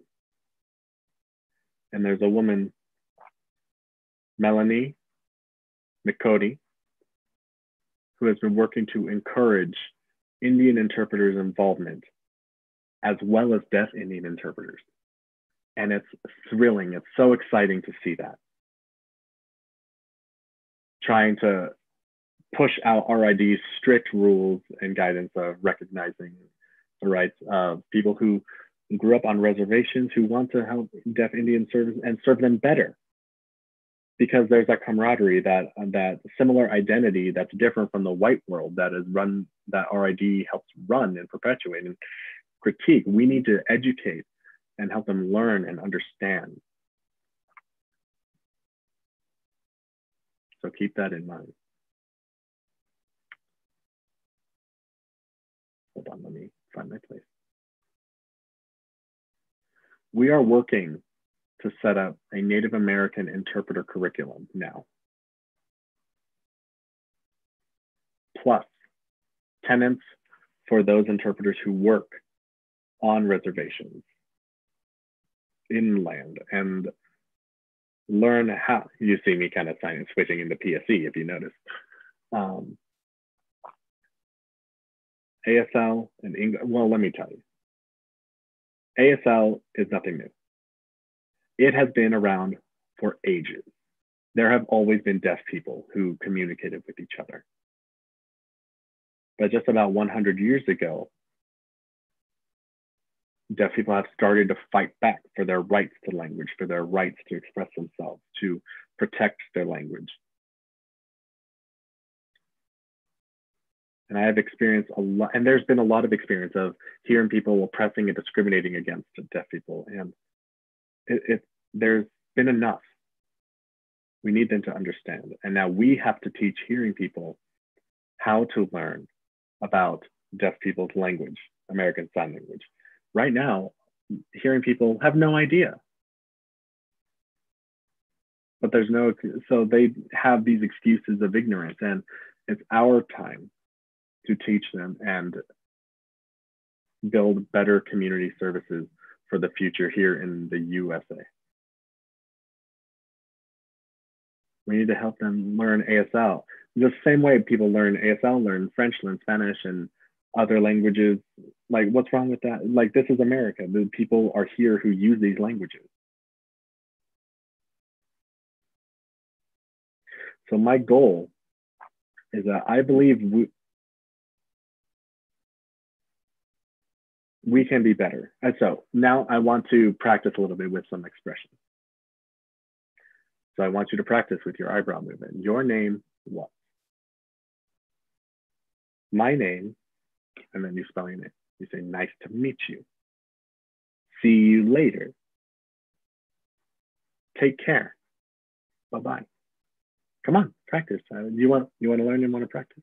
And there's a woman, Melanie McKay-Cody, who has been working to encourage Indian interpreters' involvement as well as deaf Indian interpreters. And it's thrilling. It's so exciting to see that. Trying to push out RID's strict rules and guidance of recognizing the rights of people who grew up on reservations who want to help deaf Indian service and serve them better because there's that camaraderie, that that similar identity that's different from the white world that is run that RID helps run and perpetuate and critique. We need to educate and help them learn and understand. So keep that in mind. Hold on, let me find my place. We are working to set up a Native American interpreter curriculum now. plus tenants for those interpreters who work on reservations inland and learn how you see me kind of signing switching into PSE if you notice. Um, ASL and English, well, let me tell you. ASL is nothing new. It has been around for ages. There have always been deaf people who communicated with each other. But just about 100 years ago, deaf people have started to fight back for their rights to language, for their rights to express themselves, to protect their language. And I have experienced a lot, and there's been a lot of experience of hearing people oppressing and discriminating against deaf people. And it, there's been enough. We need them to understand. And now we have to teach hearing people how to learn about deaf people's language, American Sign Language. Right now, hearing people have no idea. But there's no, so they have these excuses of ignorance, and it's our time to teach them and build better community services for the future here in the USA. We need to help them learn ASL. The same way people learn ASL, learn French, learn Spanish, and other languages. Like, what's wrong with that? Like, this is America. The people are here who use these languages. So my goal is that I believe we, we can be better. And so now I want to practice a little bit with some expressions. I want you to practice with your eyebrow movement. Your name, what? My name, and then you spell your name. You say, nice to meet you. See you later. Take care. Bye-bye. Come on, practice. Uh, you want you want to learn and want to practice?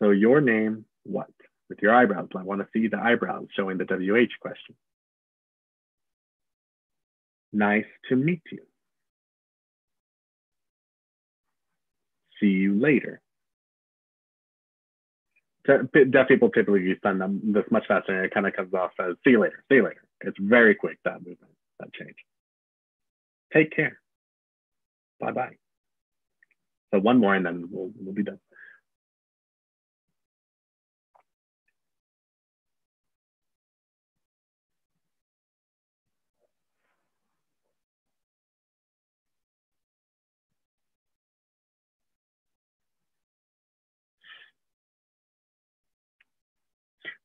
So your name, what? With your eyebrows. I want to see the eyebrows showing the WH question. Nice to meet you. See you later. Deaf people typically spend them this much faster and it kind of comes off as see you later, see you later. It's very quick, that movement, that change. Take care. Bye-bye. So one more and then we'll, we'll be done.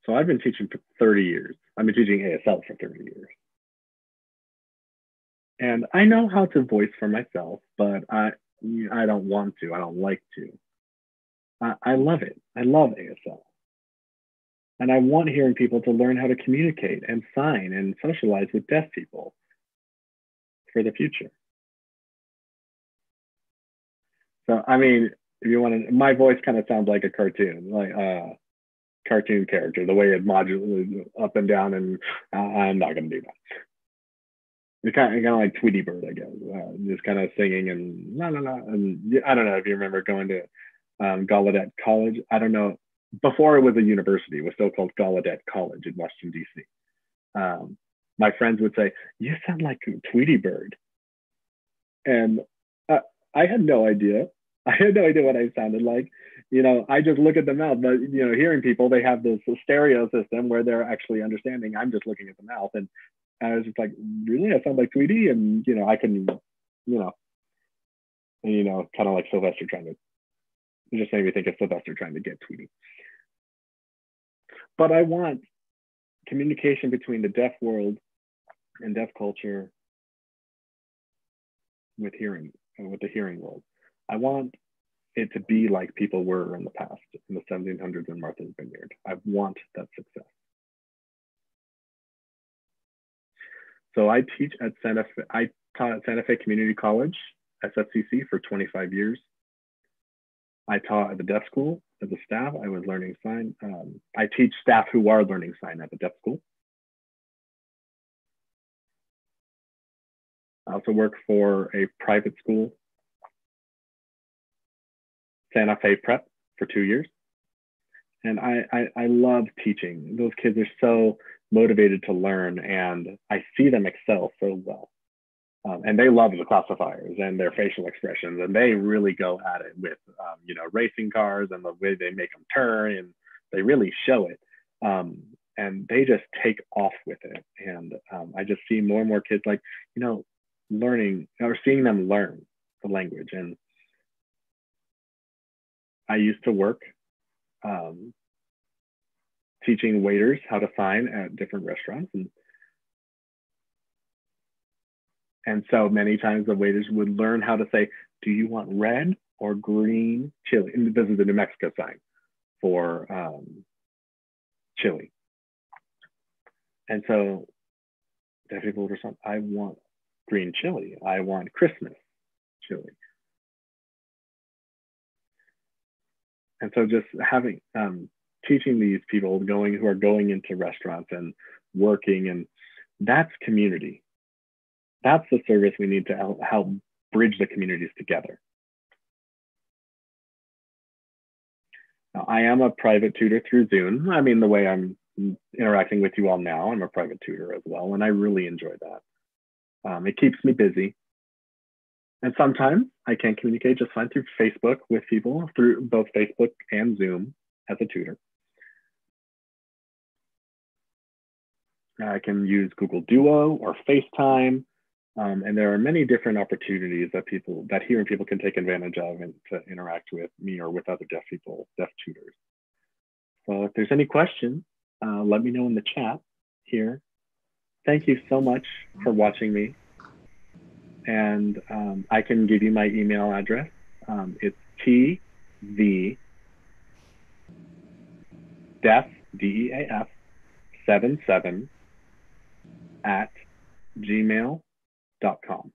So I've been teaching for 30 years. I've been teaching ASL for 30 years. And I know how to voice for myself, but I I don't want to. I don't like to. I, I love it. I love ASL. And I want hearing people to learn how to communicate and sign and socialize with deaf people for the future. So, I mean, if you want to, my voice kind of sounds like a cartoon, like, uh, cartoon character, the way it modulates up and down, and uh, I'm not going to do that. It's kind of, kind of like Tweety Bird, I guess, uh, just kind of singing and la la la. And I don't know if you remember going to um, Gallaudet College. I don't know. Before it was a university, it was still called Gallaudet College in Washington, D.C. Um, my friends would say, You sound like Tweety Bird. And uh, I had no idea. I had no idea what I sounded like you know, I just look at the mouth, but you know, hearing people, they have this stereo system where they're actually understanding. I'm just looking at the mouth, and I was just like, really, I sound like Tweety, and you know, I can, you know, you know, kind of like Sylvester trying to. Just made me think of Sylvester trying to get Tweety. But I want communication between the deaf world and deaf culture with hearing, with the hearing world. I want it to be like people were in the past, in the 1700s in Martha's Vineyard. I want that success. So I teach at Santa Fe, I taught at Santa Fe Community College, SFCC, for 25 years. I taught at the deaf school as a staff. I was learning sign. Um, I teach staff who are learning sign at the deaf school. I also work for a private school Santa Fe Prep for two years. And I, I, I love teaching. Those kids are so motivated to learn, and I see them excel so well. Um, and they love the classifiers and their facial expressions, and they really go at it with, um, you know, racing cars and the way they make them turn, and they really show it. Um, and they just take off with it. And um, I just see more and more kids like, you know, learning or seeing them learn the language. And I used to work um, teaching waiters how to sign at different restaurants. And, and so many times the waiters would learn how to say, do you want red or green chili? And this is the New Mexico sign for um, chili. And so deaf people would respond, I want green chili. I want Christmas chili. And so just having, um, teaching these people going who are going into restaurants and working and that's community. That's the service we need to help, bridge the communities together. Now, I am a private tutor through Zoom. I mean, the way I'm interacting with you all now. I'm a private tutor as well, and I really enjoy that. Um, it keeps me busy. And sometimes I can communicate just fine through Facebook with people, through both Facebook and Zoom as a tutor. I can use Google Duo or FaceTime. Um, and there are many different opportunities that people, that hearing people can take advantage of and to interact with me or with other deaf people, deaf tutors. So if there's any questions, uh, let me know in the chat here. Thank you so much for watching me. And um, I can give you my email address. Um, it's tv def, D-E-A-F, 77 at gmail.com.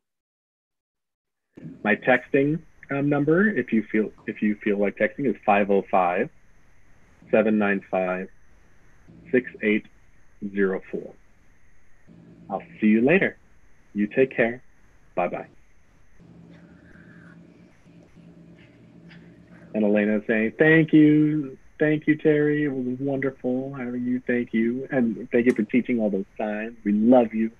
My texting um, number, if you feel if you feel like texting, is 505 795 6804. I'll see you later. You take care. Bye bye. And Elena saying, Thank you. Thank you, Terry. It was wonderful having you. Thank you. And thank you for teaching all those signs. We love you.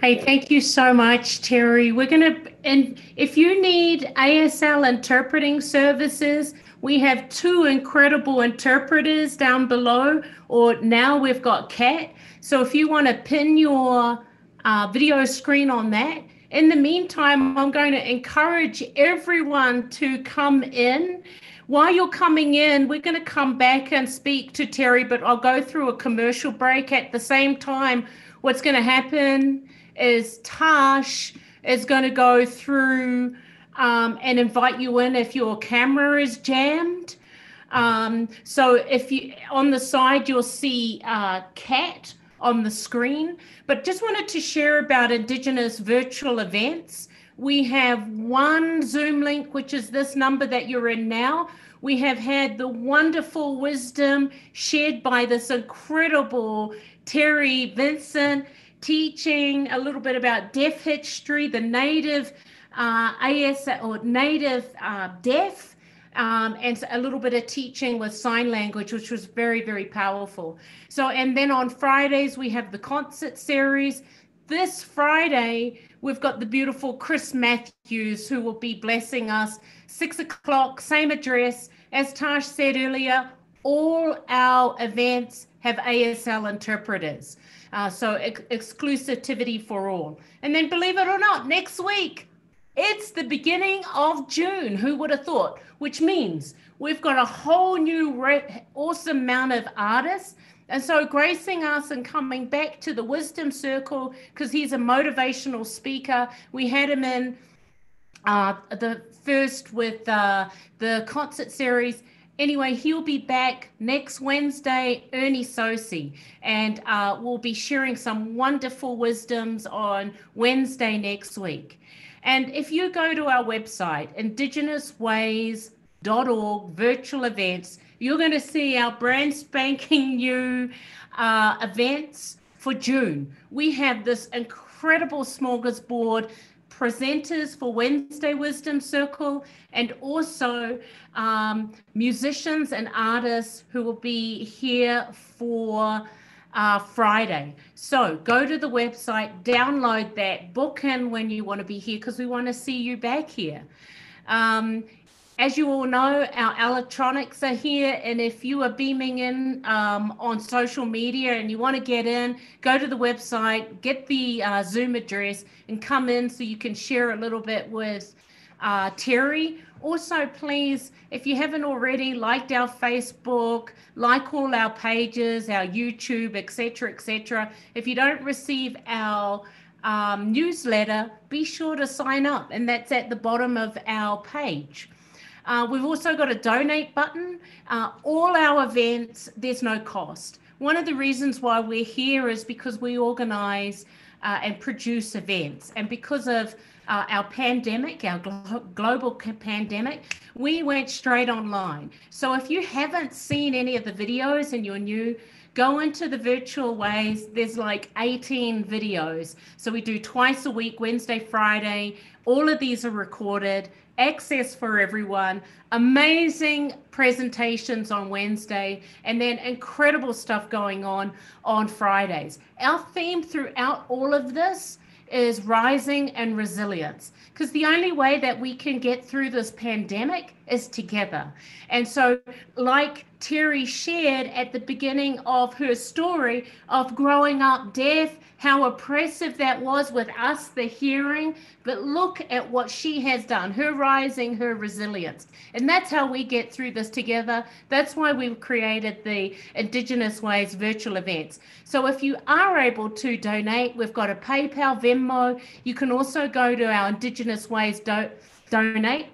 Hey, thank you so much, Terry. We're going to, and if you need ASL interpreting services, we have two incredible interpreters down below, or now we've got Kat. So if you want to pin your uh, video screen on that, in the meantime, I'm going to encourage everyone to come in. While you're coming in, we're going to come back and speak to Terry, but I'll go through a commercial break at the same time. What's going to happen is Tash is going to go through um, and invite you in if your camera is jammed. Um, so if you on the side you'll see uh, Kat on the screen. But just wanted to share about Indigenous virtual events. We have one Zoom link, which is this number that you're in now. We have had the wonderful wisdom shared by this incredible Terry Vinson teaching a little bit about deaf history, the native uh, AS or native uh, deaf, um, and a little bit of teaching with sign language, which was very, very powerful. So, and then on Fridays, we have the concert series. This Friday, we've got the beautiful Chris Matthews who will be blessing us. Six o'clock, same address. As Tash said earlier, all our events have ASL interpreters. Uh, so ex- exclusivity for all. And then, believe it or not, next week, it's the beginning of June. Who would have thought? Which means we've got a whole new re- awesome amount of artists. And so, gracing us and coming back to the Wisdom Circle, because he's a motivational speaker. We had him in uh, the first with uh, the concert series. Anyway, he'll be back next Wednesday, Ernie Sosi, and uh, we'll be sharing some wonderful wisdoms on Wednesday next week. And if you go to our website, indigenousways.org, virtual events, you're going to see our brand spanking new uh, events for June. We have this incredible smorgasbord presenters for Wednesday Wisdom Circle and also um, musicians and artists who will be here for uh, Friday. So go to the website, download that, book in when you want to be here because we want to see you back here. Um, as you all know, our electronics are here, and if you are beaming in um, on social media and you want to get in, go to the website, get the uh, Zoom address, and come in so you can share a little bit with uh, Terry. Also, please, if you haven't already, liked our Facebook, like all our pages, our YouTube, etc., etc. If you don't receive our um, newsletter, be sure to sign up, and that's at the bottom of our page. Uh, we've also got a donate button. Uh, all our events, there's no cost. One of the reasons why we're here is because we organize uh, and produce events. And because of uh, our pandemic, our glo- global pandemic, we went straight online. So if you haven't seen any of the videos and you're new, go into the virtual ways. There's like 18 videos. So we do twice a week, Wednesday, Friday. All of these are recorded access for everyone, amazing presentations on Wednesday, and then incredible stuff going on on Fridays. Our theme throughout all of this is rising and resilience because the only way that we can get through this pandemic is together. And so, like Terry shared at the beginning of her story of growing up deaf, how oppressive that was with us, the hearing, but look at what she has done, her rising, her resilience. And that's how we get through this together. That's why we've created the Indigenous Ways virtual events. So if you are able to donate, we've got a PayPal, Venmo. You can also go to our Indigenous Ways do- donate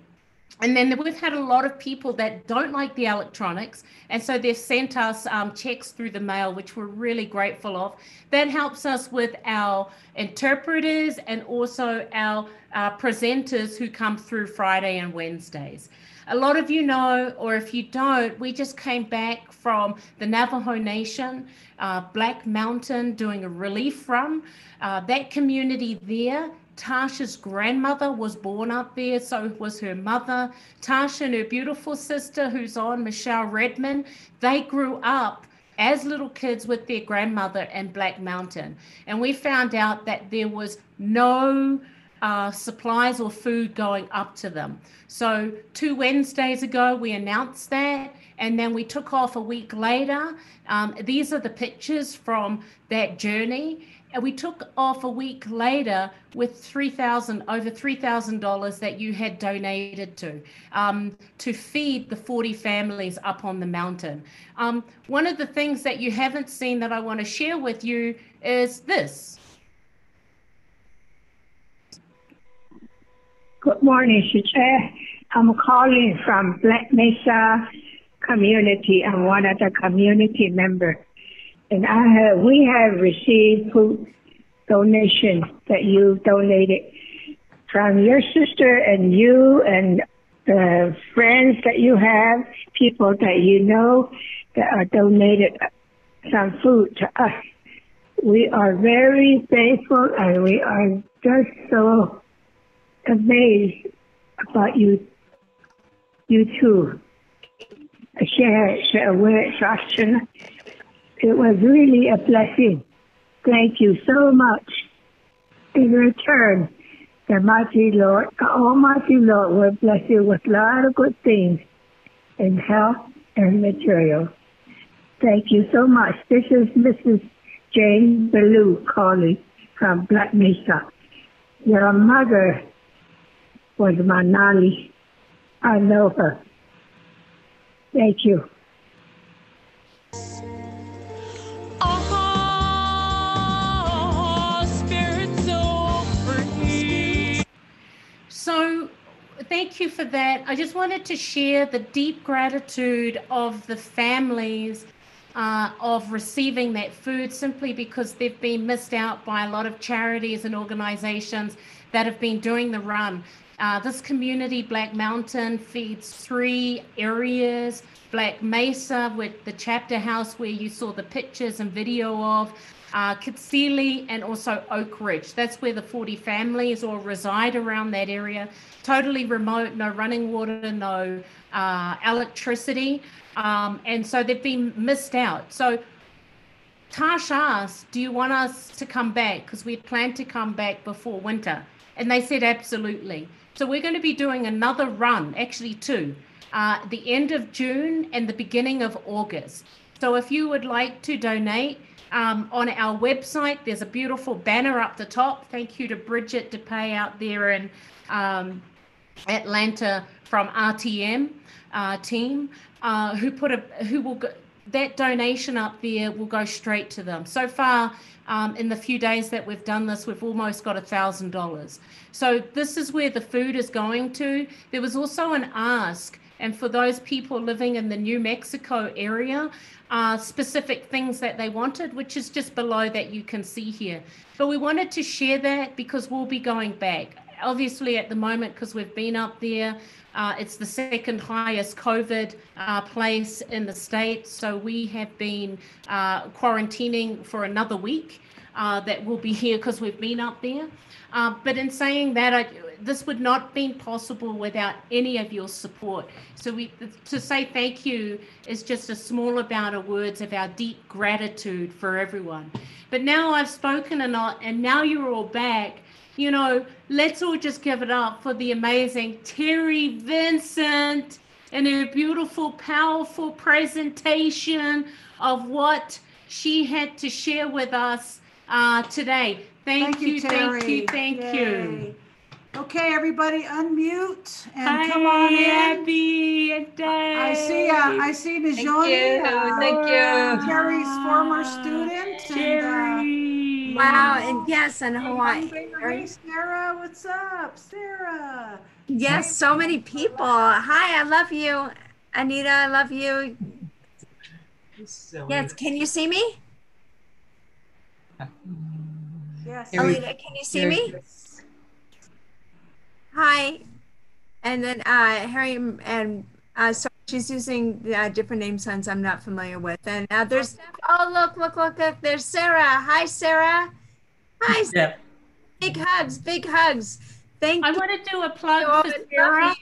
and then we've had a lot of people that don't like the electronics and so they've sent us um, checks through the mail which we're really grateful of. That helps us with our interpreters and also our uh, presenters who come through friday and wednesdays. A lot of you know or if you don't we just came back from the navajo nation uh, black mountain doing a relief run uh, that community there Tasha's grandmother was born up there, so was her mother. Tasha and her beautiful sister, who's on, Michelle Redmond, they grew up as little kids with their grandmother in Black Mountain. And we found out that there was no uh, supplies or food going up to them. So, two Wednesdays ago, we announced that, and then we took off a week later. Um, these are the pictures from that journey and we took off a week later with 3000 over $3000 that you had donated to um, to feed the 40 families up on the mountain. Um, one of the things that you haven't seen that i want to share with you is this. Good morning Shiche. i'm calling from black mesa community. I'm one of the community members and I have, we have received food donations that you donated from your sister and you and the friends that you have, people that you know that are donated some food to us. We are very thankful and we are just so amazed about you, you too. Share, share with instruction it was really a blessing. Thank you so much. In return, the mighty Lord, the Almighty Lord will bless you with a lot of good things in health and material. Thank you so much. This is Mrs. Jane Ballou calling from Black Mesa. Your mother was Manali. I know her. Thank you. So, thank you for that. I just wanted to share the deep gratitude of the families uh, of receiving that food simply because they've been missed out by a lot of charities and organizations that have been doing the run. Uh, this community, Black Mountain, feeds three areas Black Mesa, with the chapter house where you saw the pictures and video of, uh, Kitsili, and also Oak Ridge. That's where the 40 families all reside around that area. Totally remote, no running water, no uh, electricity. Um, and so they've been missed out. So Tash asked, Do you want us to come back? Because we planned to come back before winter. And they said, Absolutely. So we're going to be doing another run, actually, two, uh, the end of June and the beginning of August. So if you would like to donate, um, on our website, there's a beautiful banner up the top. Thank you to Bridget DePay out there in um, Atlanta from RTM uh, team, uh, who put a who will go, that donation up there will go straight to them. So far, um, in the few days that we've done this, we've almost got a thousand dollars. So this is where the food is going to. There was also an ask, and for those people living in the New Mexico area, uh, specific things that they wanted, which is just below that you can see here. But we wanted to share that because we'll be going back. Obviously, at the moment, because we've been up there, uh, it's the second highest COVID uh, place in the state. So we have been uh, quarantining for another week uh, that will be here because we've been up there. Uh, but in saying that, I, this would not have been possible without any of your support. So we to say thank you is just a small amount of words of our deep gratitude for everyone. But now I've spoken a lot, and now you're all back you know, let's all just give it up for the amazing Terry Vinson and her beautiful, powerful presentation of what she had to share with us uh, today. Thank, thank you, you thank you, thank Yay. you. Okay, everybody, unmute and Hi, come on in. Abby and Dave. I see. Uh, I see Najoni. Thank you. Uh, thank you. Terry's former student. Terry. And, uh, Wow, and yes, and Hawaii. Hey, Sarah, what's up, Sarah? Yes, so many people. Hi, I love you, Anita. I love you. Yes, can you see me? Yes. Anita, can you see me? Hi, and then uh, Harry and uh, so she's using uh, different name signs I'm not familiar with. And uh, there's, oh, look, look, look, look, there's Sarah. Hi, Sarah. Hi, Sarah. Big hugs, big hugs. Thank I you. I want to do a plug for Sarah.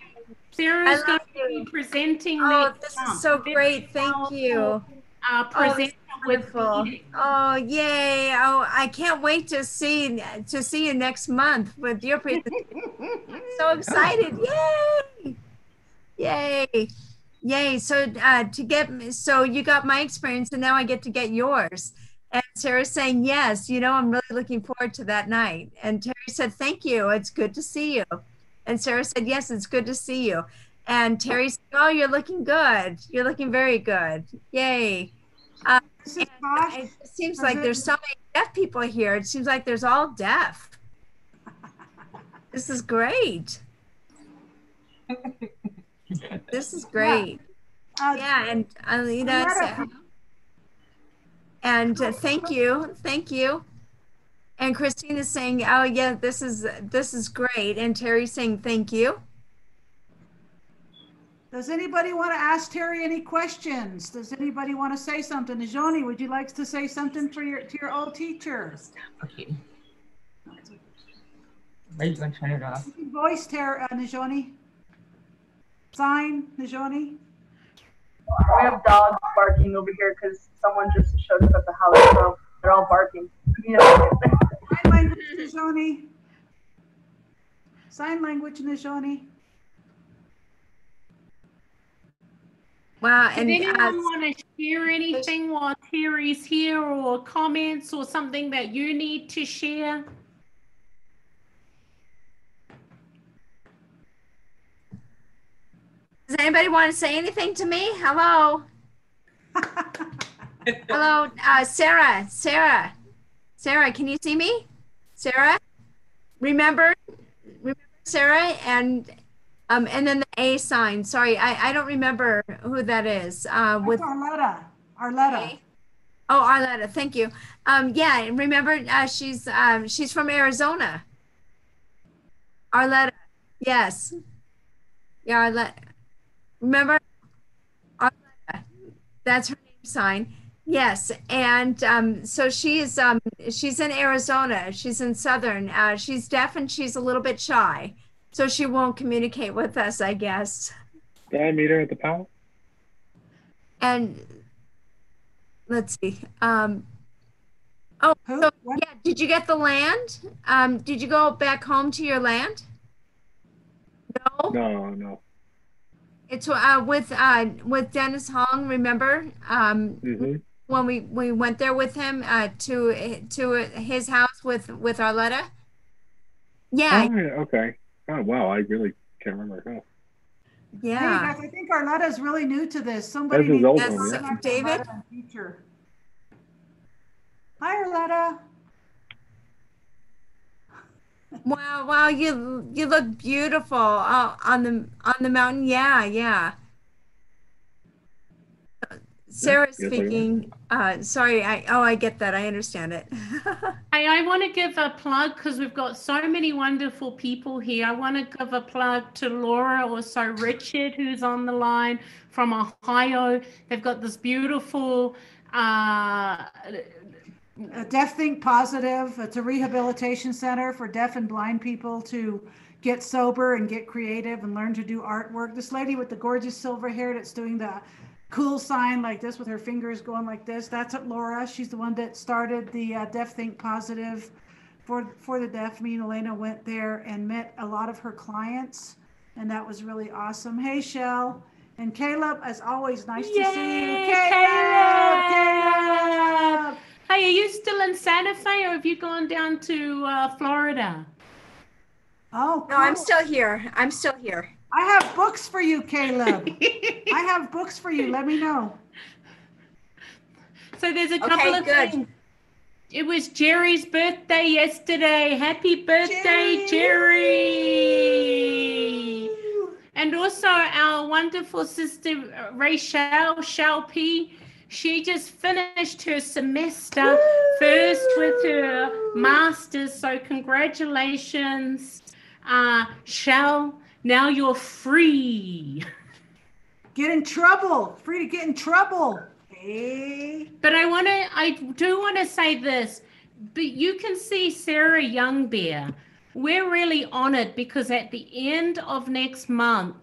Sarah's going to be presenting. Oh, this is so great. Thank you. Uh, present oh, wonderful. Oh, yay. Oh, I can't wait to see to see you next month with your presentation. so excited. Yay. Yay. Yay. So uh, to get, so you got my experience and now I get to get yours. And Sarah's saying, yes, you know, I'm really looking forward to that night. And Terry said, thank you. It's good to see you. And Sarah said, yes, it's good to see you. And Terry said, oh, you're looking good. You're looking very good. Yay. It seems like there's so many deaf people here. It seems like there's all deaf. This is great. This is great. Yeah, uh, yeah and Alina said, and uh, thank you, thank you. And Christine is saying, "Oh yeah, this is this is great." And Terry's saying, "Thank you." Does anybody want to ask Terry any questions? Does anybody want to say something? Najoni, would you like to say something for your to your old teacher? Okay. Wait, you can turn it off. Voice, Terry, uh, Najoni sign, Najoni? We have dogs barking over here because someone just showed up at the house, so they're all barking. You know. Sign language, Najoni. Sign language, Najoni. Wow. And Did anyone uh, want to share anything while Terry's here or comments or something that you need to share? Does anybody want to say anything to me? Hello. Hello, uh, Sarah. Sarah. Sarah, can you see me? Sarah. Remember, remember Sarah and um and then the A sign. Sorry, I I don't remember who that is. Uh, with Arletta. Arletta. A. Oh, Arletta. Thank you. Um, yeah, remember uh, she's um she's from Arizona. Arletta. Yes. Yeah, Arletta. Remember, Arletta, that's her name sign. Yes, and um, so she's um, she's in Arizona. She's in Southern. Uh, she's deaf and she's a little bit shy, so she won't communicate with us, I guess. Did I meet her at the palace? And let's see. Um, oh, Who? so, What? yeah. Did you get the land? Um, did you go back home to your land? No. No, no. It's uh, with uh, with Dennis Hong. Remember um, hmm when we, we went there with him uh, to to his house with with Arletta? Yeah, Oh, yeah, okay. Oh, wow. I really can't remember. Hey, yeah. guys, I think Arletta's really new to this. Somebody This needs to one, yeah. contact David? Arletta. Hi, Arletta. Wow, wow, you you look beautiful uh, on the on the mountain. Yeah, yeah. Sarah yes, I am. speaking. Uh, sorry, I oh I get that. I understand it. Hey, I want to give a plug because we've got so many wonderful people here. I want to give a plug to Laura, also Richard, who's on the line from Ohio. They've got this beautiful uh, Uh, Deaf Think Positive. It's a rehabilitation center for deaf and blind people to get sober and get creative and learn to do artwork. This lady with the gorgeous silver hair that's doing the cool sign like this with her fingers going like this. That's Laura. She's the one that started the uh, Deaf Think Positive for for the deaf. Me and Elena went there and met a lot of her clients, and that was really awesome. Hey, Shell. And Caleb, as always, nice to see you. Caleb! Caleb! Caleb! Hey, are you still in Santa Fe or have you gone down to uh, Florida? Oh, no, I'm still here. I'm still here. I have books for you, Caleb. I have books for you. Let me know. So there's a couple Okay, of good. things. It was Jerry's birthday yesterday. Happy birthday, Jerry! And also our wonderful sister uh, Rachel Shalpy. She just finished her semester first with her masters. So congratulations, uh, Shell. Now you're free. Get in trouble. Free to get in trouble. Hey. But I want to, I do want to say this. But you can see Sarah Youngbear. We're really honored because at the end of next month,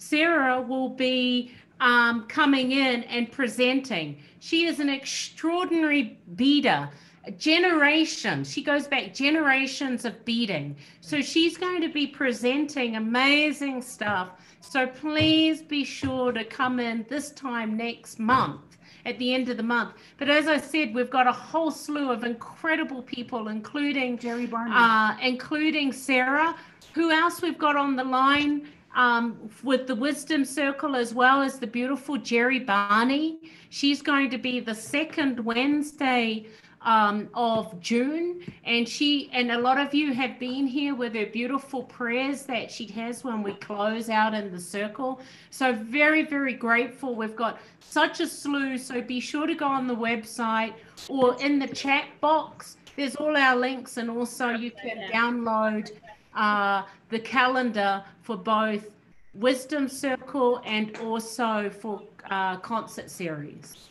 Sarah will be um, coming in and presenting. She is an extraordinary beater. Generations. She goes back generations of beating. So she's going to be presenting amazing stuff. So please be sure to come in this time next month at the end of the month. But as I said, we've got a whole slew of incredible people, including Jerry Barney. uh, including Sarah. Who else we've got on the line um, with the Wisdom Circle as well as the beautiful Jerry Barney? She's going to be the second Wednesday um, of June, and she and a lot of you have been here with her beautiful prayers that she has when we close out in the circle. So very, very grateful. We've got such a slew. So be sure to go on the website or in the chat box. There's all our links, and also you can download uh, the calendar for both Wisdom Circle and also for uh, concert series.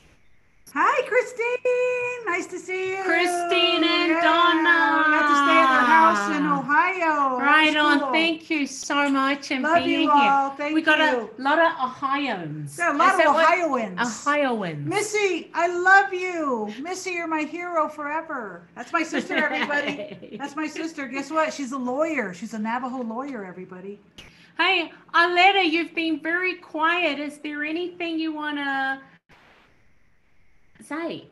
Hi, Christine. Nice to see you. Christine and Yeah, Donna. We got to stay at the house in Ohio. Right on. cool. Thank you so much and Love being you here. all. Thank we got you. a lot of Ohioans. Got a lot Is of what- Ohioans. Ohioans. Missy, I love you. Missy, you're my hero forever. That's my sister, everybody. That's my sister. Guess what? She's a lawyer. She's a Navajo lawyer, everybody. Hey, Aletta, you've been very quiet. Is there anything you want to say?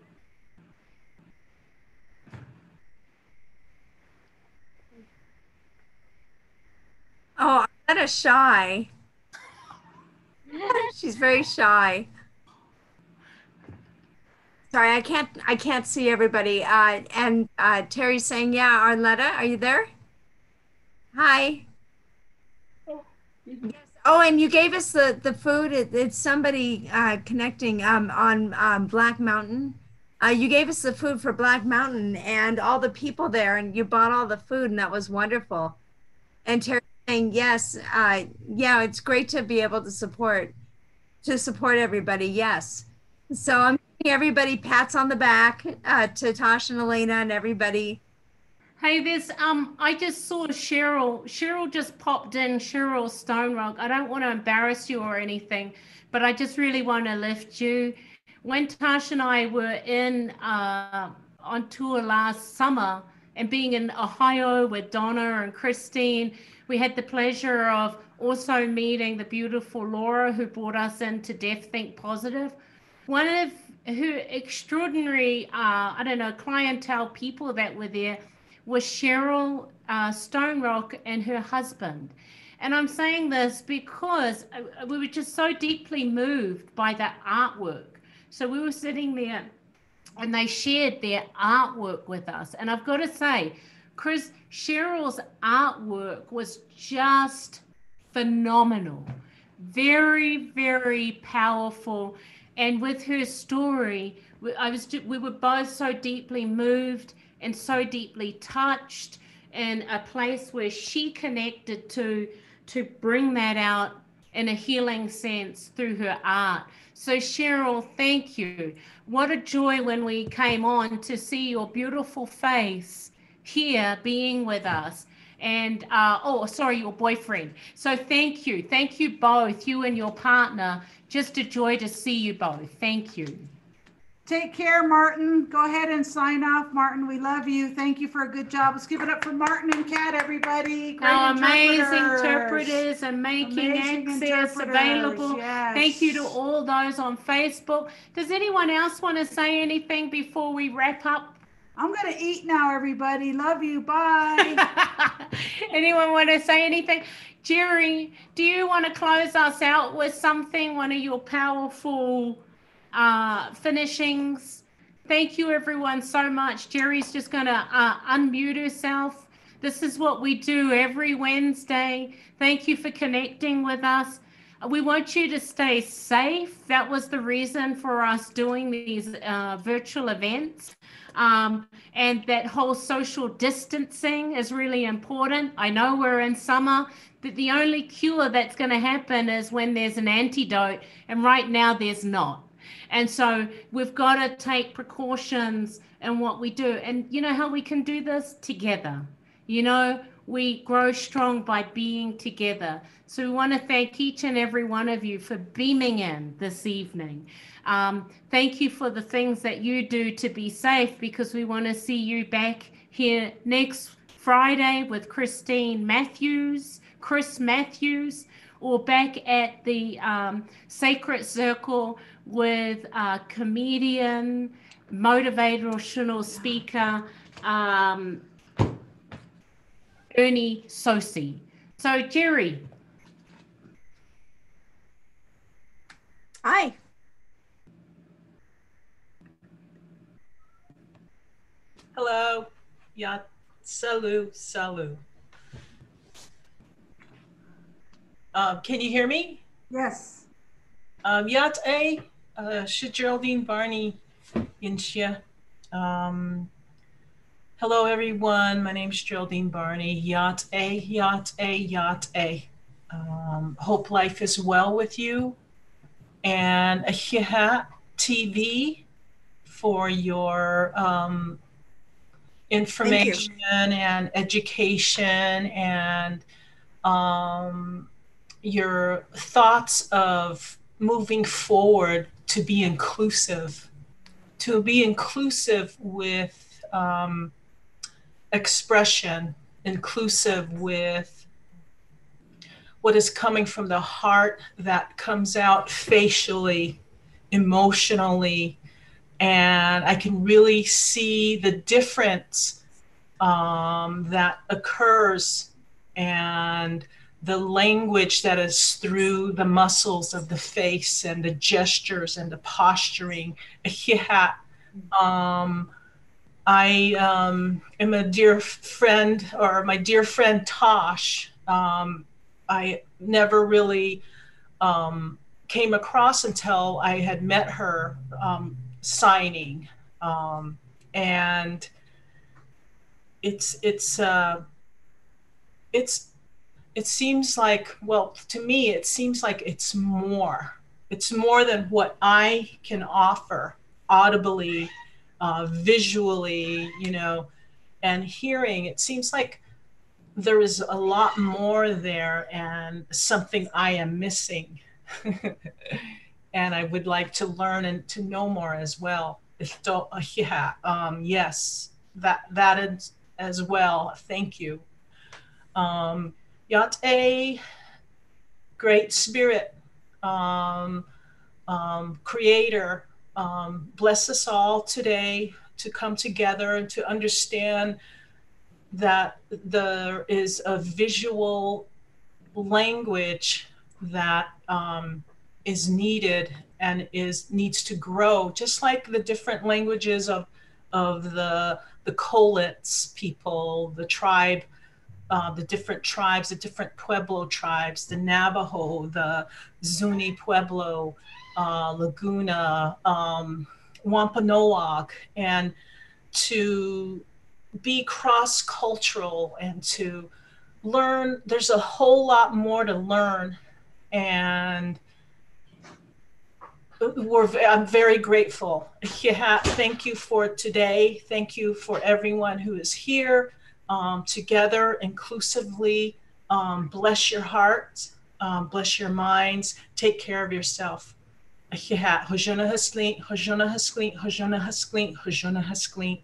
Oh, I'm kind of shy. She's very shy. Sorry, I can't. I can't see everybody. Uh, and uh, Terry's saying, "Yeah, Arletta, are you there? Hi. Yes. Oh, and you gave us the the food. It, it's somebody uh, connecting um, on um, Black Mountain. Uh, you gave us the food for Black Mountain and all the people there, and you bought all the food, and that was wonderful. And Terry saying, yes, uh, yeah, it's great to be able to support to support everybody. Yes. So I'm giving everybody pats on the back uh, to Tosh and Elena and everybody. Hey, there's um. I just saw Cheryl. Cheryl just popped in. Cheryl Stone Rock. I don't want to embarrass you or anything, but I just really want to lift you. When Tash and I were in uh, on tour last summer and being in Ohio with Donna and Christine, we had the pleasure of also meeting the beautiful Laura who brought us into Deaf Think Positive. One of her extraordinary, uh, I don't know, clientele people that were there was Cheryl uh, Stone Rock and her husband. And I'm saying this because uh, we were just so deeply moved by that artwork. So we were sitting there and they shared their artwork with us. And I've got to say, Chris, Cheryl's artwork was just phenomenal, very, very powerful. And with her story, I was we were both so deeply moved and so deeply touched in a place where she connected to to bring that out in a healing sense through her art. So Cheryl, thank you. What a joy when we came on to see your beautiful face here being with us. And uh, oh, sorry, your boyfriend. So thank you. Thank you both, you and your partner. Just a joy to see you both. Thank you. Take care, Martin. Go ahead and sign off. Martin, we love you. Thank you for a good job. Let's give it up for Martin and Kat, everybody. Great Our amazing interpreters and making amazing access available. Yes. Thank you to all those on Facebook. Does anyone else want to say anything before we wrap up? I'm going to eat now, everybody. Love you. Bye. anyone want to say anything? Jerry, do you want to close us out with something? One of your powerful uh, finishings. Thank you, everyone, so much. Jerry's just going to uh, unmute herself. This is what we do every Wednesday. Thank you for connecting with us. We want you to stay safe. That was the reason for us doing these uh, virtual events. Um, and that whole social distancing is really important. I know we're in summer, but the only cure that's going to happen is when there's an antidote. And right now, there's not. And so we've got to take precautions in what we do. And you know how we can do this? Together. You know, we grow strong by being together. So we want to thank each and every one of you for beaming in this evening. Um, thank you for the things that you do to be safe because we want to see you back here next Friday with Christine Matthews, Chris Matthews, or back at the um, Sacred Circle with a comedian, motivational speaker, um, Ernie Tsosie. So, Jerry. Hi. Hello. Yeah. Salut. Salut. Um, can you hear me? Yes. Um, Yat A, uh, Geraldine Barney Inchia. Um, hello, everyone. My name is Geraldine Barney. Yat A, Yat A, Yat A. Um, hope life is well with you. And Ahiha TV for your um, information you. and education and um, your thoughts of moving forward to be inclusive, to be inclusive with um, expression, inclusive with what is coming from the heart that comes out facially, emotionally, and I can really see the difference um, that occurs and the language that is through the muscles of the face and the gestures and the posturing. Um, I um, am a dear friend, or my dear friend Tosh. Um, I never really um, came across until I had met her um, signing, um, and it's it's uh, it's it seems like, well, to me, it seems like it's more. It's more than what I can offer. audibly, uh, visually, you know, and hearing. It seems like there is a lot more there and something I am missing. and I would like to learn and to know more as well. Uh, yeah, um, yes, that that is as well. Thank you. Um, Yate, great spirit, um, um, creator, um, bless us all today to come together and to understand that there is a visual language that um, is needed and is needs to grow, just like the different languages of of the the Colitz people, the tribe, uh, the different tribes, the different Pueblo tribes, the Navajo, the Zuni Pueblo, uh, Laguna, um, Wampanoag, and to be cross cultural and to learn. There's a whole lot more to learn. And we're, I'm very grateful. Yeah, thank you for today. Thank you for everyone who is here um, together inclusively. Um, bless your hearts, um, bless your minds. Take care of yourself. Yeah, hojona hasklin, hojona hasklin, hojona hasklin, hojona hasklin.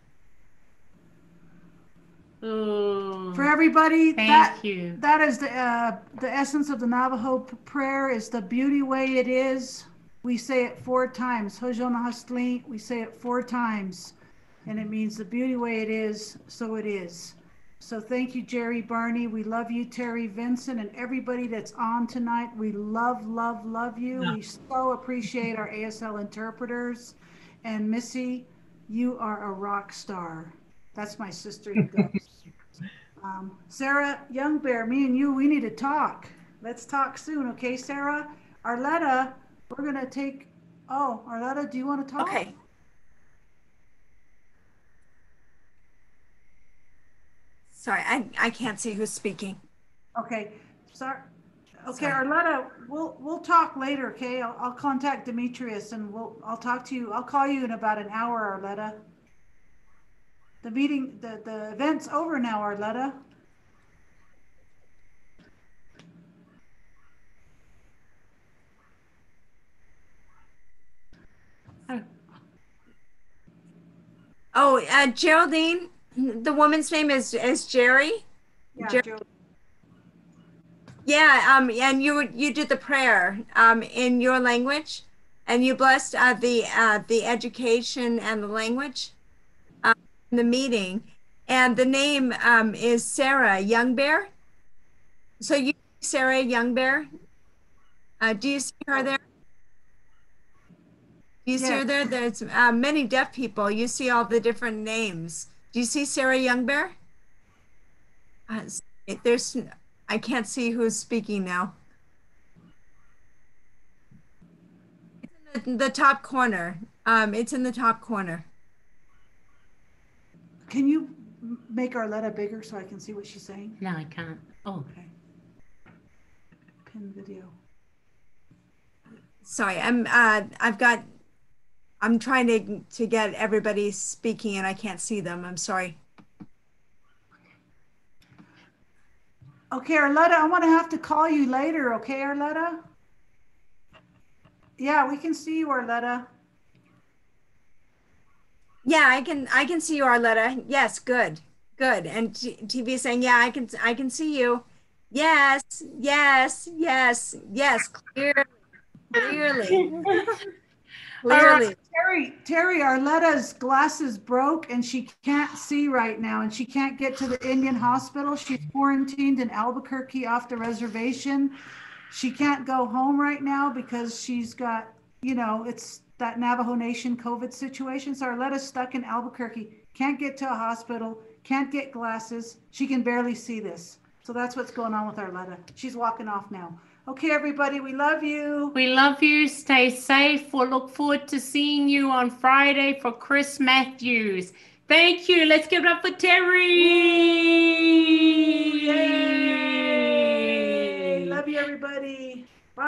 For everybody, Thank that you. that is the uh, the essence of the Navajo prayer is the beauty way it is. We say it four times. Hojona Hastli, we say it four times. And it means the beauty way it is, so it is. So thank you, Jerry Barney. We love you, Terry Vinson, and everybody that's on tonight. We love, love, love you. Yeah. We so appreciate our ASL interpreters. And Missy, you are a rock star. That's my sister. you guys. um, Sarah Young Bear, me and you, we need to talk. Let's talk soon, okay, Sarah? Arletta, we're gonna take. Oh, Arletta, do you want to talk? Okay. Sorry, I, I can't see who's speaking. Okay. Sorry. Okay, Sorry. Arletta, we'll we'll talk later. Okay, I'll, I'll contact Demetrius and we'll I'll talk to you. I'll call you in about an hour, Arletta. The meeting, the the event's over now, Arletta. Oh, uh, Geraldine, the woman's name is is Jerry. Yeah. Yeah, um, and you you did the prayer um, in your language, and you blessed uh, the uh, the education and the language um, in the meeting, and the name um, is Sarah Young Bear. So you, Sarah Young Bear, uh, do you see her there? Do you see her there? There's uh, many deaf people. You see all the different names. Do you see Sarah Young Bear? Uh, there's I can't see who's speaking now. It's in the, the top corner. Um, it's in the top corner. Can you make Arletta bigger so I can see what she's saying? No, I can't. Oh, Okay. Pin video. Sorry, I'm. Uh, I've got. I'm trying to to get everybody speaking, and I can't see them. I'm sorry. Okay, Arletta, I'm gonna have to call you later, okay, Arletta? Yeah, we can see you, Arletta. Yeah, I can. I can see you, Arletta. Yes, good, good. And TV is saying, yeah, I can. I can see you. Yes, yes, yes, yes. Clearly, clearly, clearly. Uh, Terry, Terry, Arletta's glasses broke and she can't see right now and she can't get to the Indian hospital. She's quarantined in Albuquerque off the reservation. She can't go home right now because she's got, you know, it's that Navajo Nation COVID situation. So Arletta's stuck in Albuquerque, can't get to a hospital, can't get glasses. She can barely see this. So that's what's going on with Arletta. She's walking off now. Okay, everybody, we love you. we love you. Stay safe. We'll look forward to seeing you on Friday for Chris Matthews. Thank you. Let's give it up for Terry. Yay! Love you, everybody.